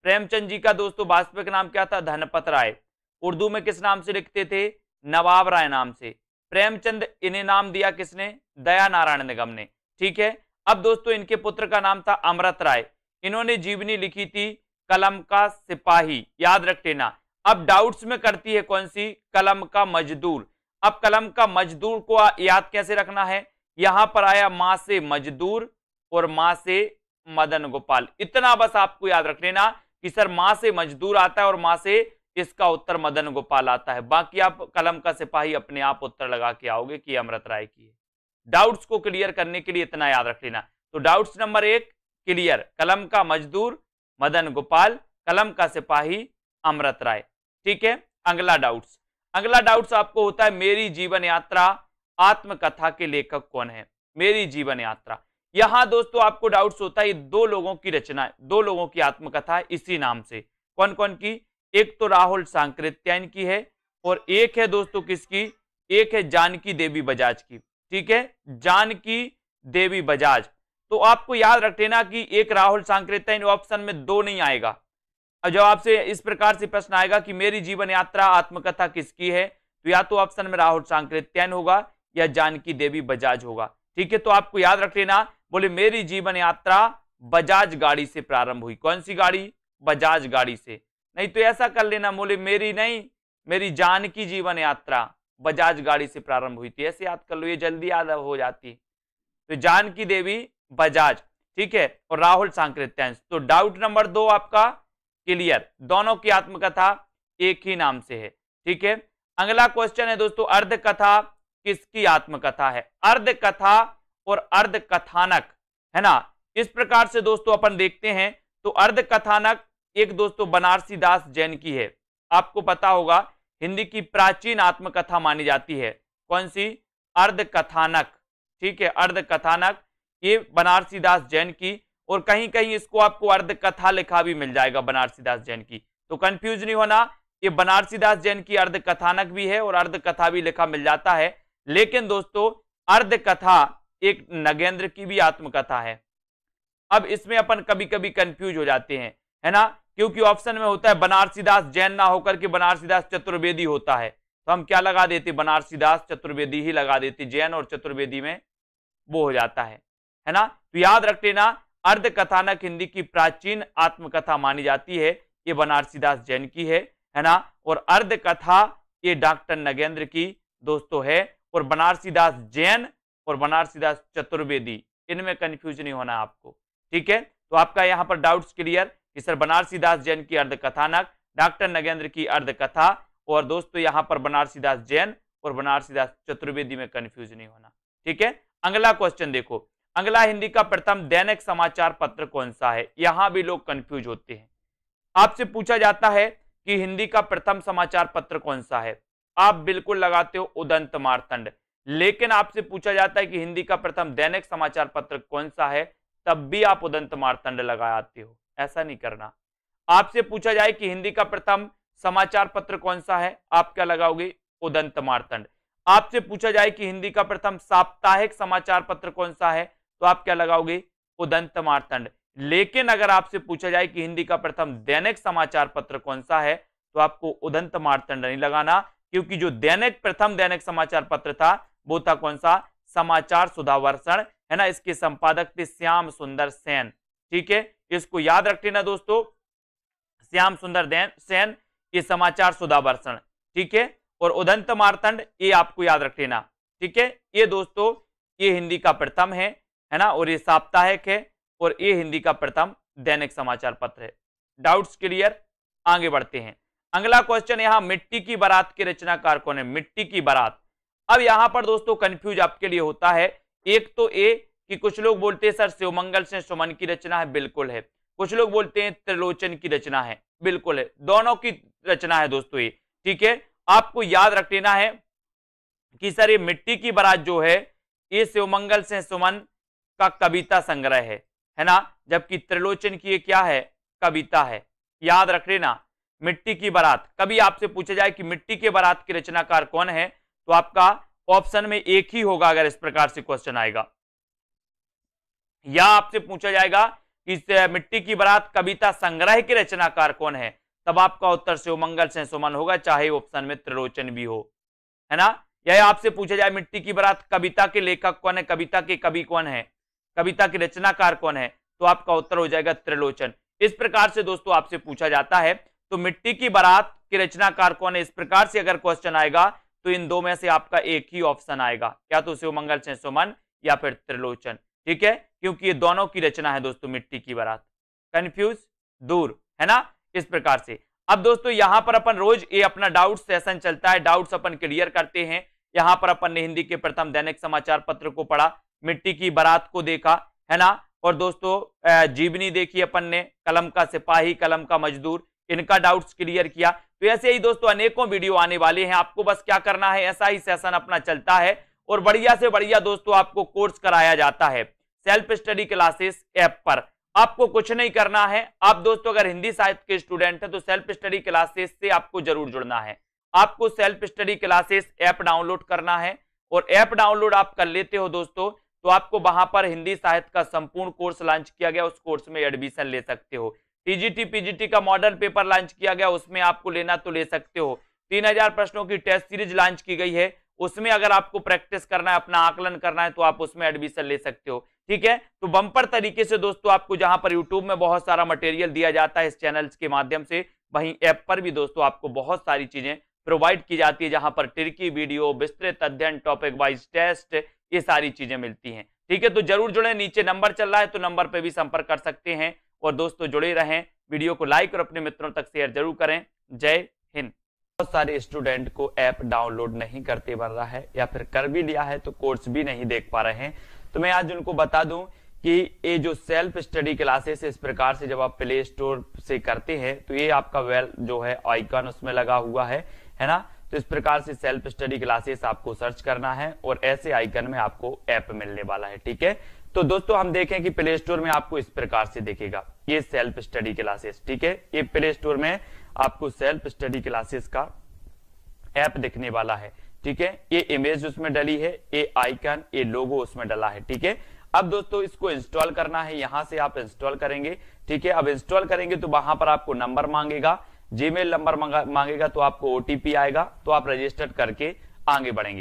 [SPEAKER 1] प्रेमचंद जी का दोस्तों, वास्तविक नाम क्या था? धनपत राय। उर्दू में किस नाम से लिखते थे? नवाब राय नाम से। प्रेमचंद इन्हें नाम दिया किसने? दया नारायण निगम ने, ठीक है? अब दोस्तों, इनके पुत्र का नाम था अमृत राय। इन्होंने जीवनी लिखी थी कलम का सिपाही, याद रख लेना। अब डाउट्स में करती है कौन सी? कलम का मजदूर। अब कलम का मजदूर को याद कैसे रखना है? यहाँ पर आया माँ से मजदूर और माँ से मदन गोपाल। इतना बस आपको याद रख लेना कि सर माँ से मजदूर आता है और माँ से इसका उत्तर मदन गोपाल आता है। बाकी आप कलम का सिपाही अपने आप उत्तर लगा के आओगे कि अमृत राय की डाउट्स को क्लियर करने के लिए इतना याद रख लेना। तो डाउट्स नंबर एक क्लियर कलम का मजदूर, मदन गोपाल। कलम का सिपाही, अमृत राय। ठीक है? अगला डाउट्स अगला डाउट्स आपको होता है, मेरी जीवन यात्रा आत्मकथा के लेखक कौन है? मेरी जीवन यात्रा। यहाँ दोस्तों आपको डाउट्स होता है दो लोगों की रचना दो लोगों की आत्मकथा इसी नाम से। कौन कौन की? एक तो राहुल सांकृत्यायन की है, और एक है दोस्तों किसकी? एक है जानकी देवी बजाज की। ठीक है? जानकी देवी बजाज। तो आपको याद रख लेना कि एक राहुल सांकृत्यायन ऑप्शन में दो नहीं आएगा। और जब आपसे इस प्रकार से प्रश्न आएगा कि मेरी जीवन यात्रा आत्मकथा किसकी है तो या तो ऑप्शन में राहुल सांकृत्यायन होगा या जानकी देवी बजाज होगा। ठीक है तो आपको याद रख लेना, बोले मेरी जीवन यात्रा बजाज गाड़ी से प्रारंभ हुई। कौन सी गाड़ी? बजाज गाड़ी से। नहीं तो ऐसा कर लेना, बोले मेरी नहीं, मेरी जान की जीवन यात्रा बजाज गाड़ी से प्रारंभ हुई थी। ऐसे याद कर लो, ये जल्दी याद हो जाती। तो जान की देवी बजाज। ठीक है, और राहुल सांकृत्यांश तो डाउट नंबर दो आपका क्लियर। दोनों की आत्मकथा एक ही नाम से है, ठीक है? अगला क्वेश्चन है दोस्तों अर्ध कथा किसकी आत्मकथा है? अर्ध कथा और अर्ध कथानक है ना? इस प्रकार से दोस्तों अपन देखते हैं तो अर्ध कथानक एक दोस्तों बनारसी दास जैन की है। आपको पता होगा, हिंदी की प्राचीन आत्मकथा मानी जाती है। कौन सी? अर्ध कथानक ठीक है? अर्ध कथानक ये बनारसी दास जैन की और कहीं कहीं इसको आपको अर्ध कथा लिखा भी मिल जाएगा बनारसी दास जैन की। तो कंफ्यूज नहीं होना, ये बनारसी दास जैन की अर्ध कथानक भी है और अर्ध कथा भी लिखा मिल जाता है। लेकिन दोस्तों, अर्ध कथा एक नगेंद्र की भी आत्मकथा है। अब इसमें अपन कभी कभी कंफ्यूज हो जाते हैं, है ना? क्योंकि ऑप्शन में होता है बनारसीदास जैन ना होकर के बनारसीदास चतुर्वेदी होता है। तो हम क्या लगा देते, बनारसीदास चतुर्वेदी ही लगा देते, जैन और चतुर्वेदी में वो हो जाता है। है ना? तो याद रख लेना अर्ध कथानक हिंदी की प्राचीन आत्मकथा मानी जाती है। ये बनारसीदास जैन की है है ना? और अर्ध कथा ये डॉक्टर नगेंद्र की दोस्तों है। और बनारसीदास जैन और बनारसीदास चतुर्वेदी, इनमें कंफ्यूज नहीं होना आपको, ठीक है? तो आपका यहाँ पर डाउट्स क्लियर कि सर बनारसी दास जैन की अर्ध कथानक डॉक्टर नगेंद्र की अर्ध कथा और दोस्तों यहाँ पर बनारसी दास जैन और बनारसी दास चतुर्वेदी में कंफ्यूज नहीं होना, ठीक है? अगला क्वेश्चन देखो। अगला हिंदी का प्रथम दैनिक समाचार पत्र कौन सा है? यहाँ भी लोग कंफ्यूज होते हैं। आपसे पूछा जाता है कि हिंदी का प्रथम समाचार पत्र कौन सा है? आप बिल्कुल लगाते हो उदंत मारतंड। लेकिन आपसे पूछा जाता है कि हिंदी का प्रथम दैनिक समाचार पत्र कौन सा है, तब भी आप उदंत मारतंड लगा आते हो। ऐसा नहीं करना। आपसे पूछा जाए कि हिंदी का प्रथम समाचार पत्र कौन सा है, आप क्या लगाओगे? उदंत मारतंड। आपसे पूछा जाए कि हिंदी का प्रथम साप्ताहिक समाचार पत्र कौन सा है तो आप क्या लगाओगे? उदंत मारतंड लेकिन अगर आपसे पूछा जाए कि हिंदी का प्रथम दैनिक समाचार पत्र कौन सा है तो आपको उदंत मारतंड नहीं लगाना, क्योंकि जो दैनिक, प्रथम दैनिक समाचार पत्र था, वो था कौन सा? समाचार सुधावर्षण, है ना? इसके संपादक थे श्याम सुंदर सेन। ठीक है? इसको याद रख लेना दोस्तों, श्याम सुंदर सेन, ये समाचार सुधावर्षण। ठीक है? और उदंत मारतंड ये आपको याद रख लेना ठीक है? ये दोस्तों, ये हिंदी का प्रथम है है ना? और ये साप्ताहिक है और ये हिंदी का प्रथम दैनिक समाचार पत्र है। डाउट्स क्लियर आगे बढ़ते हैं। अगला क्वेश्चन यहाँ, मिट्टी की बारात के रचनाकार कौन है? मिट्टी की बारात। अब यहाँ पर दोस्तों कंफ्यूज आपके लिए होता है। एक तो ए कि कुछ लोग बोलते हैं, सर, शिवमंगल से सुमन की रचना है। बिल्कुल है। कुछ लोग बोलते हैं, त्रिलोचन की रचना है। बिल्कुल है। दोनों की रचना है दोस्तों ये। ठीक है? आपको याद रख लेना है कि सर, ये मिट्टी की बारात जो है, ये शिवमंगल से सुमन का कविता संग्रह है है ना? जबकि त्रिलोचन की ये क्या है? कविता है। याद रख लेना मिट्टी की बारात। कभी आपसे पूछा जाए कि मिट्टी के बारात के रचनाकार कौन है तो आपका ऑप्शन में एक ही होगा अगर इस प्रकार से क्वेश्चन आएगा। या आपसे पूछा जाएगा कि मिट्टी की बारात कविता संग्रह के रचनाकार कौन है, तब आपका उत्तर से मंगल, से सुमन होगा, चाहे ऑप्शन में त्रिलोचन भी हो। है ना? या आपसे पूछा जाए मिट्टी की बारात कविता के लेखक कौन है, कविता के कवि कौन है कविता के रचनाकार कौन है? तो आपका उत्तर हो जाएगा त्रिलोचन। इस प्रकार से दोस्तों आपसे पूछा जाता है तो मिट्टी की बारात के रचनाकार कौन है? इस प्रकार से अगर क्वेश्चन आएगा तो इन दो में से आपका एक ही ऑप्शन आएगा। क्या तो शिव मंगल से सुमन या फिर त्रिलोचन? ठीक है? क्योंकि ये दोनों की रचना है दोस्तों, मिट्टी की बारात। कंफ्यूज दूर। है ना? इस प्रकार से। अब दोस्तों, यहाँ पर अपन रोज ये अपना डाउट सेशन चलता है। डाउट्स अपन क्लियर करते हैं। यहाँ पर अपन ने हिंदी के प्रथम दैनिक समाचार पत्र को पढ़ा। मिट्टी की बारात को देखा, है ना? और दोस्तों जीवनी देखी अपन ने, कलम का सिपाही, कलम का मजदूर, इनका डाउट्स क्लियर किया। तो ऐसे ही दोस्तों, अनेकों वीडियो आने वाले हैं। आपको बस क्या करना है? ऐसा ही सेशन अपना चलता है और बढ़िया से बढ़िया दोस्तों, आपको कोर्स कराया जाता है सेल्फ स्टडी क्लासेस ऐप पर। आपको कुछ नहीं करना है। आप दोस्तों, अगर हिंदी साहित्य के स्टूडेंट हैं तो सेल्फ स्टडी क्लासेस से आपको ज़रूर जुड़ना है। आपको self study classes app download करना है और ऐप डाउनलोड आप कर लेते हो दोस्तों तो आपको वहाँ पर हिंदी साहित्य का संपूर्ण कोर्स लॉन्च किया गया, उस कोर्स में एडमिशन ले सकते हो। टीजीटी पीजीटी का मॉडल पेपर लॉन्च किया गया, उसमें आपको लेना तो ले सकते हो। तीन हज़ार प्रश्नों की टेस्ट सीरीज़ लॉन्च की गई है, उसमें अगर आपको प्रैक्टिस करना है, अपना आकलन करना है तो आप उसमें एडमिशन ले सकते हो। ठीक है? तो बंपर तरीके से दोस्तों आपको जहाँ पर यूट्यूब में बहुत सारा मटेरियल दिया जाता है इस चैनल के माध्यम से, वहीं ऐप पर भी दोस्तों आपको बहुत सारी चीज़ें प्रोवाइड की जाती है, जहाँ पर टिर्की, वीडियो, विस्तृत अध्ययन टॉपिक वाइज टेस्ट ये सारी चीज़ें मिलती हैं। ठीक है तो ज़रूर जुड़े, नीचे नंबर चल रहा है तो नंबर पर भी संपर्क कर सकते हैं। और दोस्तों, जुड़े रहें, वीडियो को लाइक और अपने मित्रों तक शेयर ज़रूर करें। जय हिंद। बहुत सारे स्टूडेंट को ऐप डाउनलोड नहीं करते बन रहा है, या फिर कर भी लिया है तो कोर्स भी नहीं देख पा रहे हैं। तो मैं आज उनको बता दूँ कि ये जो सेल्फ स्टडी क्लासेस इस प्रकार से जब आप प्ले स्टोर से करते हैं तो ये आपका वेल जो है आइकन उसमें लगा हुआ है। है ना? तो इस प्रकार से सेल्फ स्टडी क्लासेस आपको सर्च करना है और ऐसे आइकन में आपको ऐप मिलने वाला है, ठीक है? तो दोस्तों, हम देखें कि प्ले स्टोर में आपको इस प्रकार से देखेगा। ये सेल्फ स्टडी क्लासेस ठीक है? ये प्ले स्टोर में आपको सेल्फ स्टडी क्लासेस का ऐप दिखने वाला है, ठीक है? ये इमेज उसमें डली है, ये आइकन ये लोगो उसमें डला है, ठीक है? अब दोस्तों, इसको इंस्टॉल करना है। यहाँ से आप इंस्टॉल करेंगे, ठीक है? अब इंस्टॉल करेंगे तो वहाँ पर आपको नंबर मांगेगा। जीमेल नंबर मांगेगा तो आपको ओटीपी आएगा तो आप रजिस्टर्ड करके आगे बढ़ेंगे।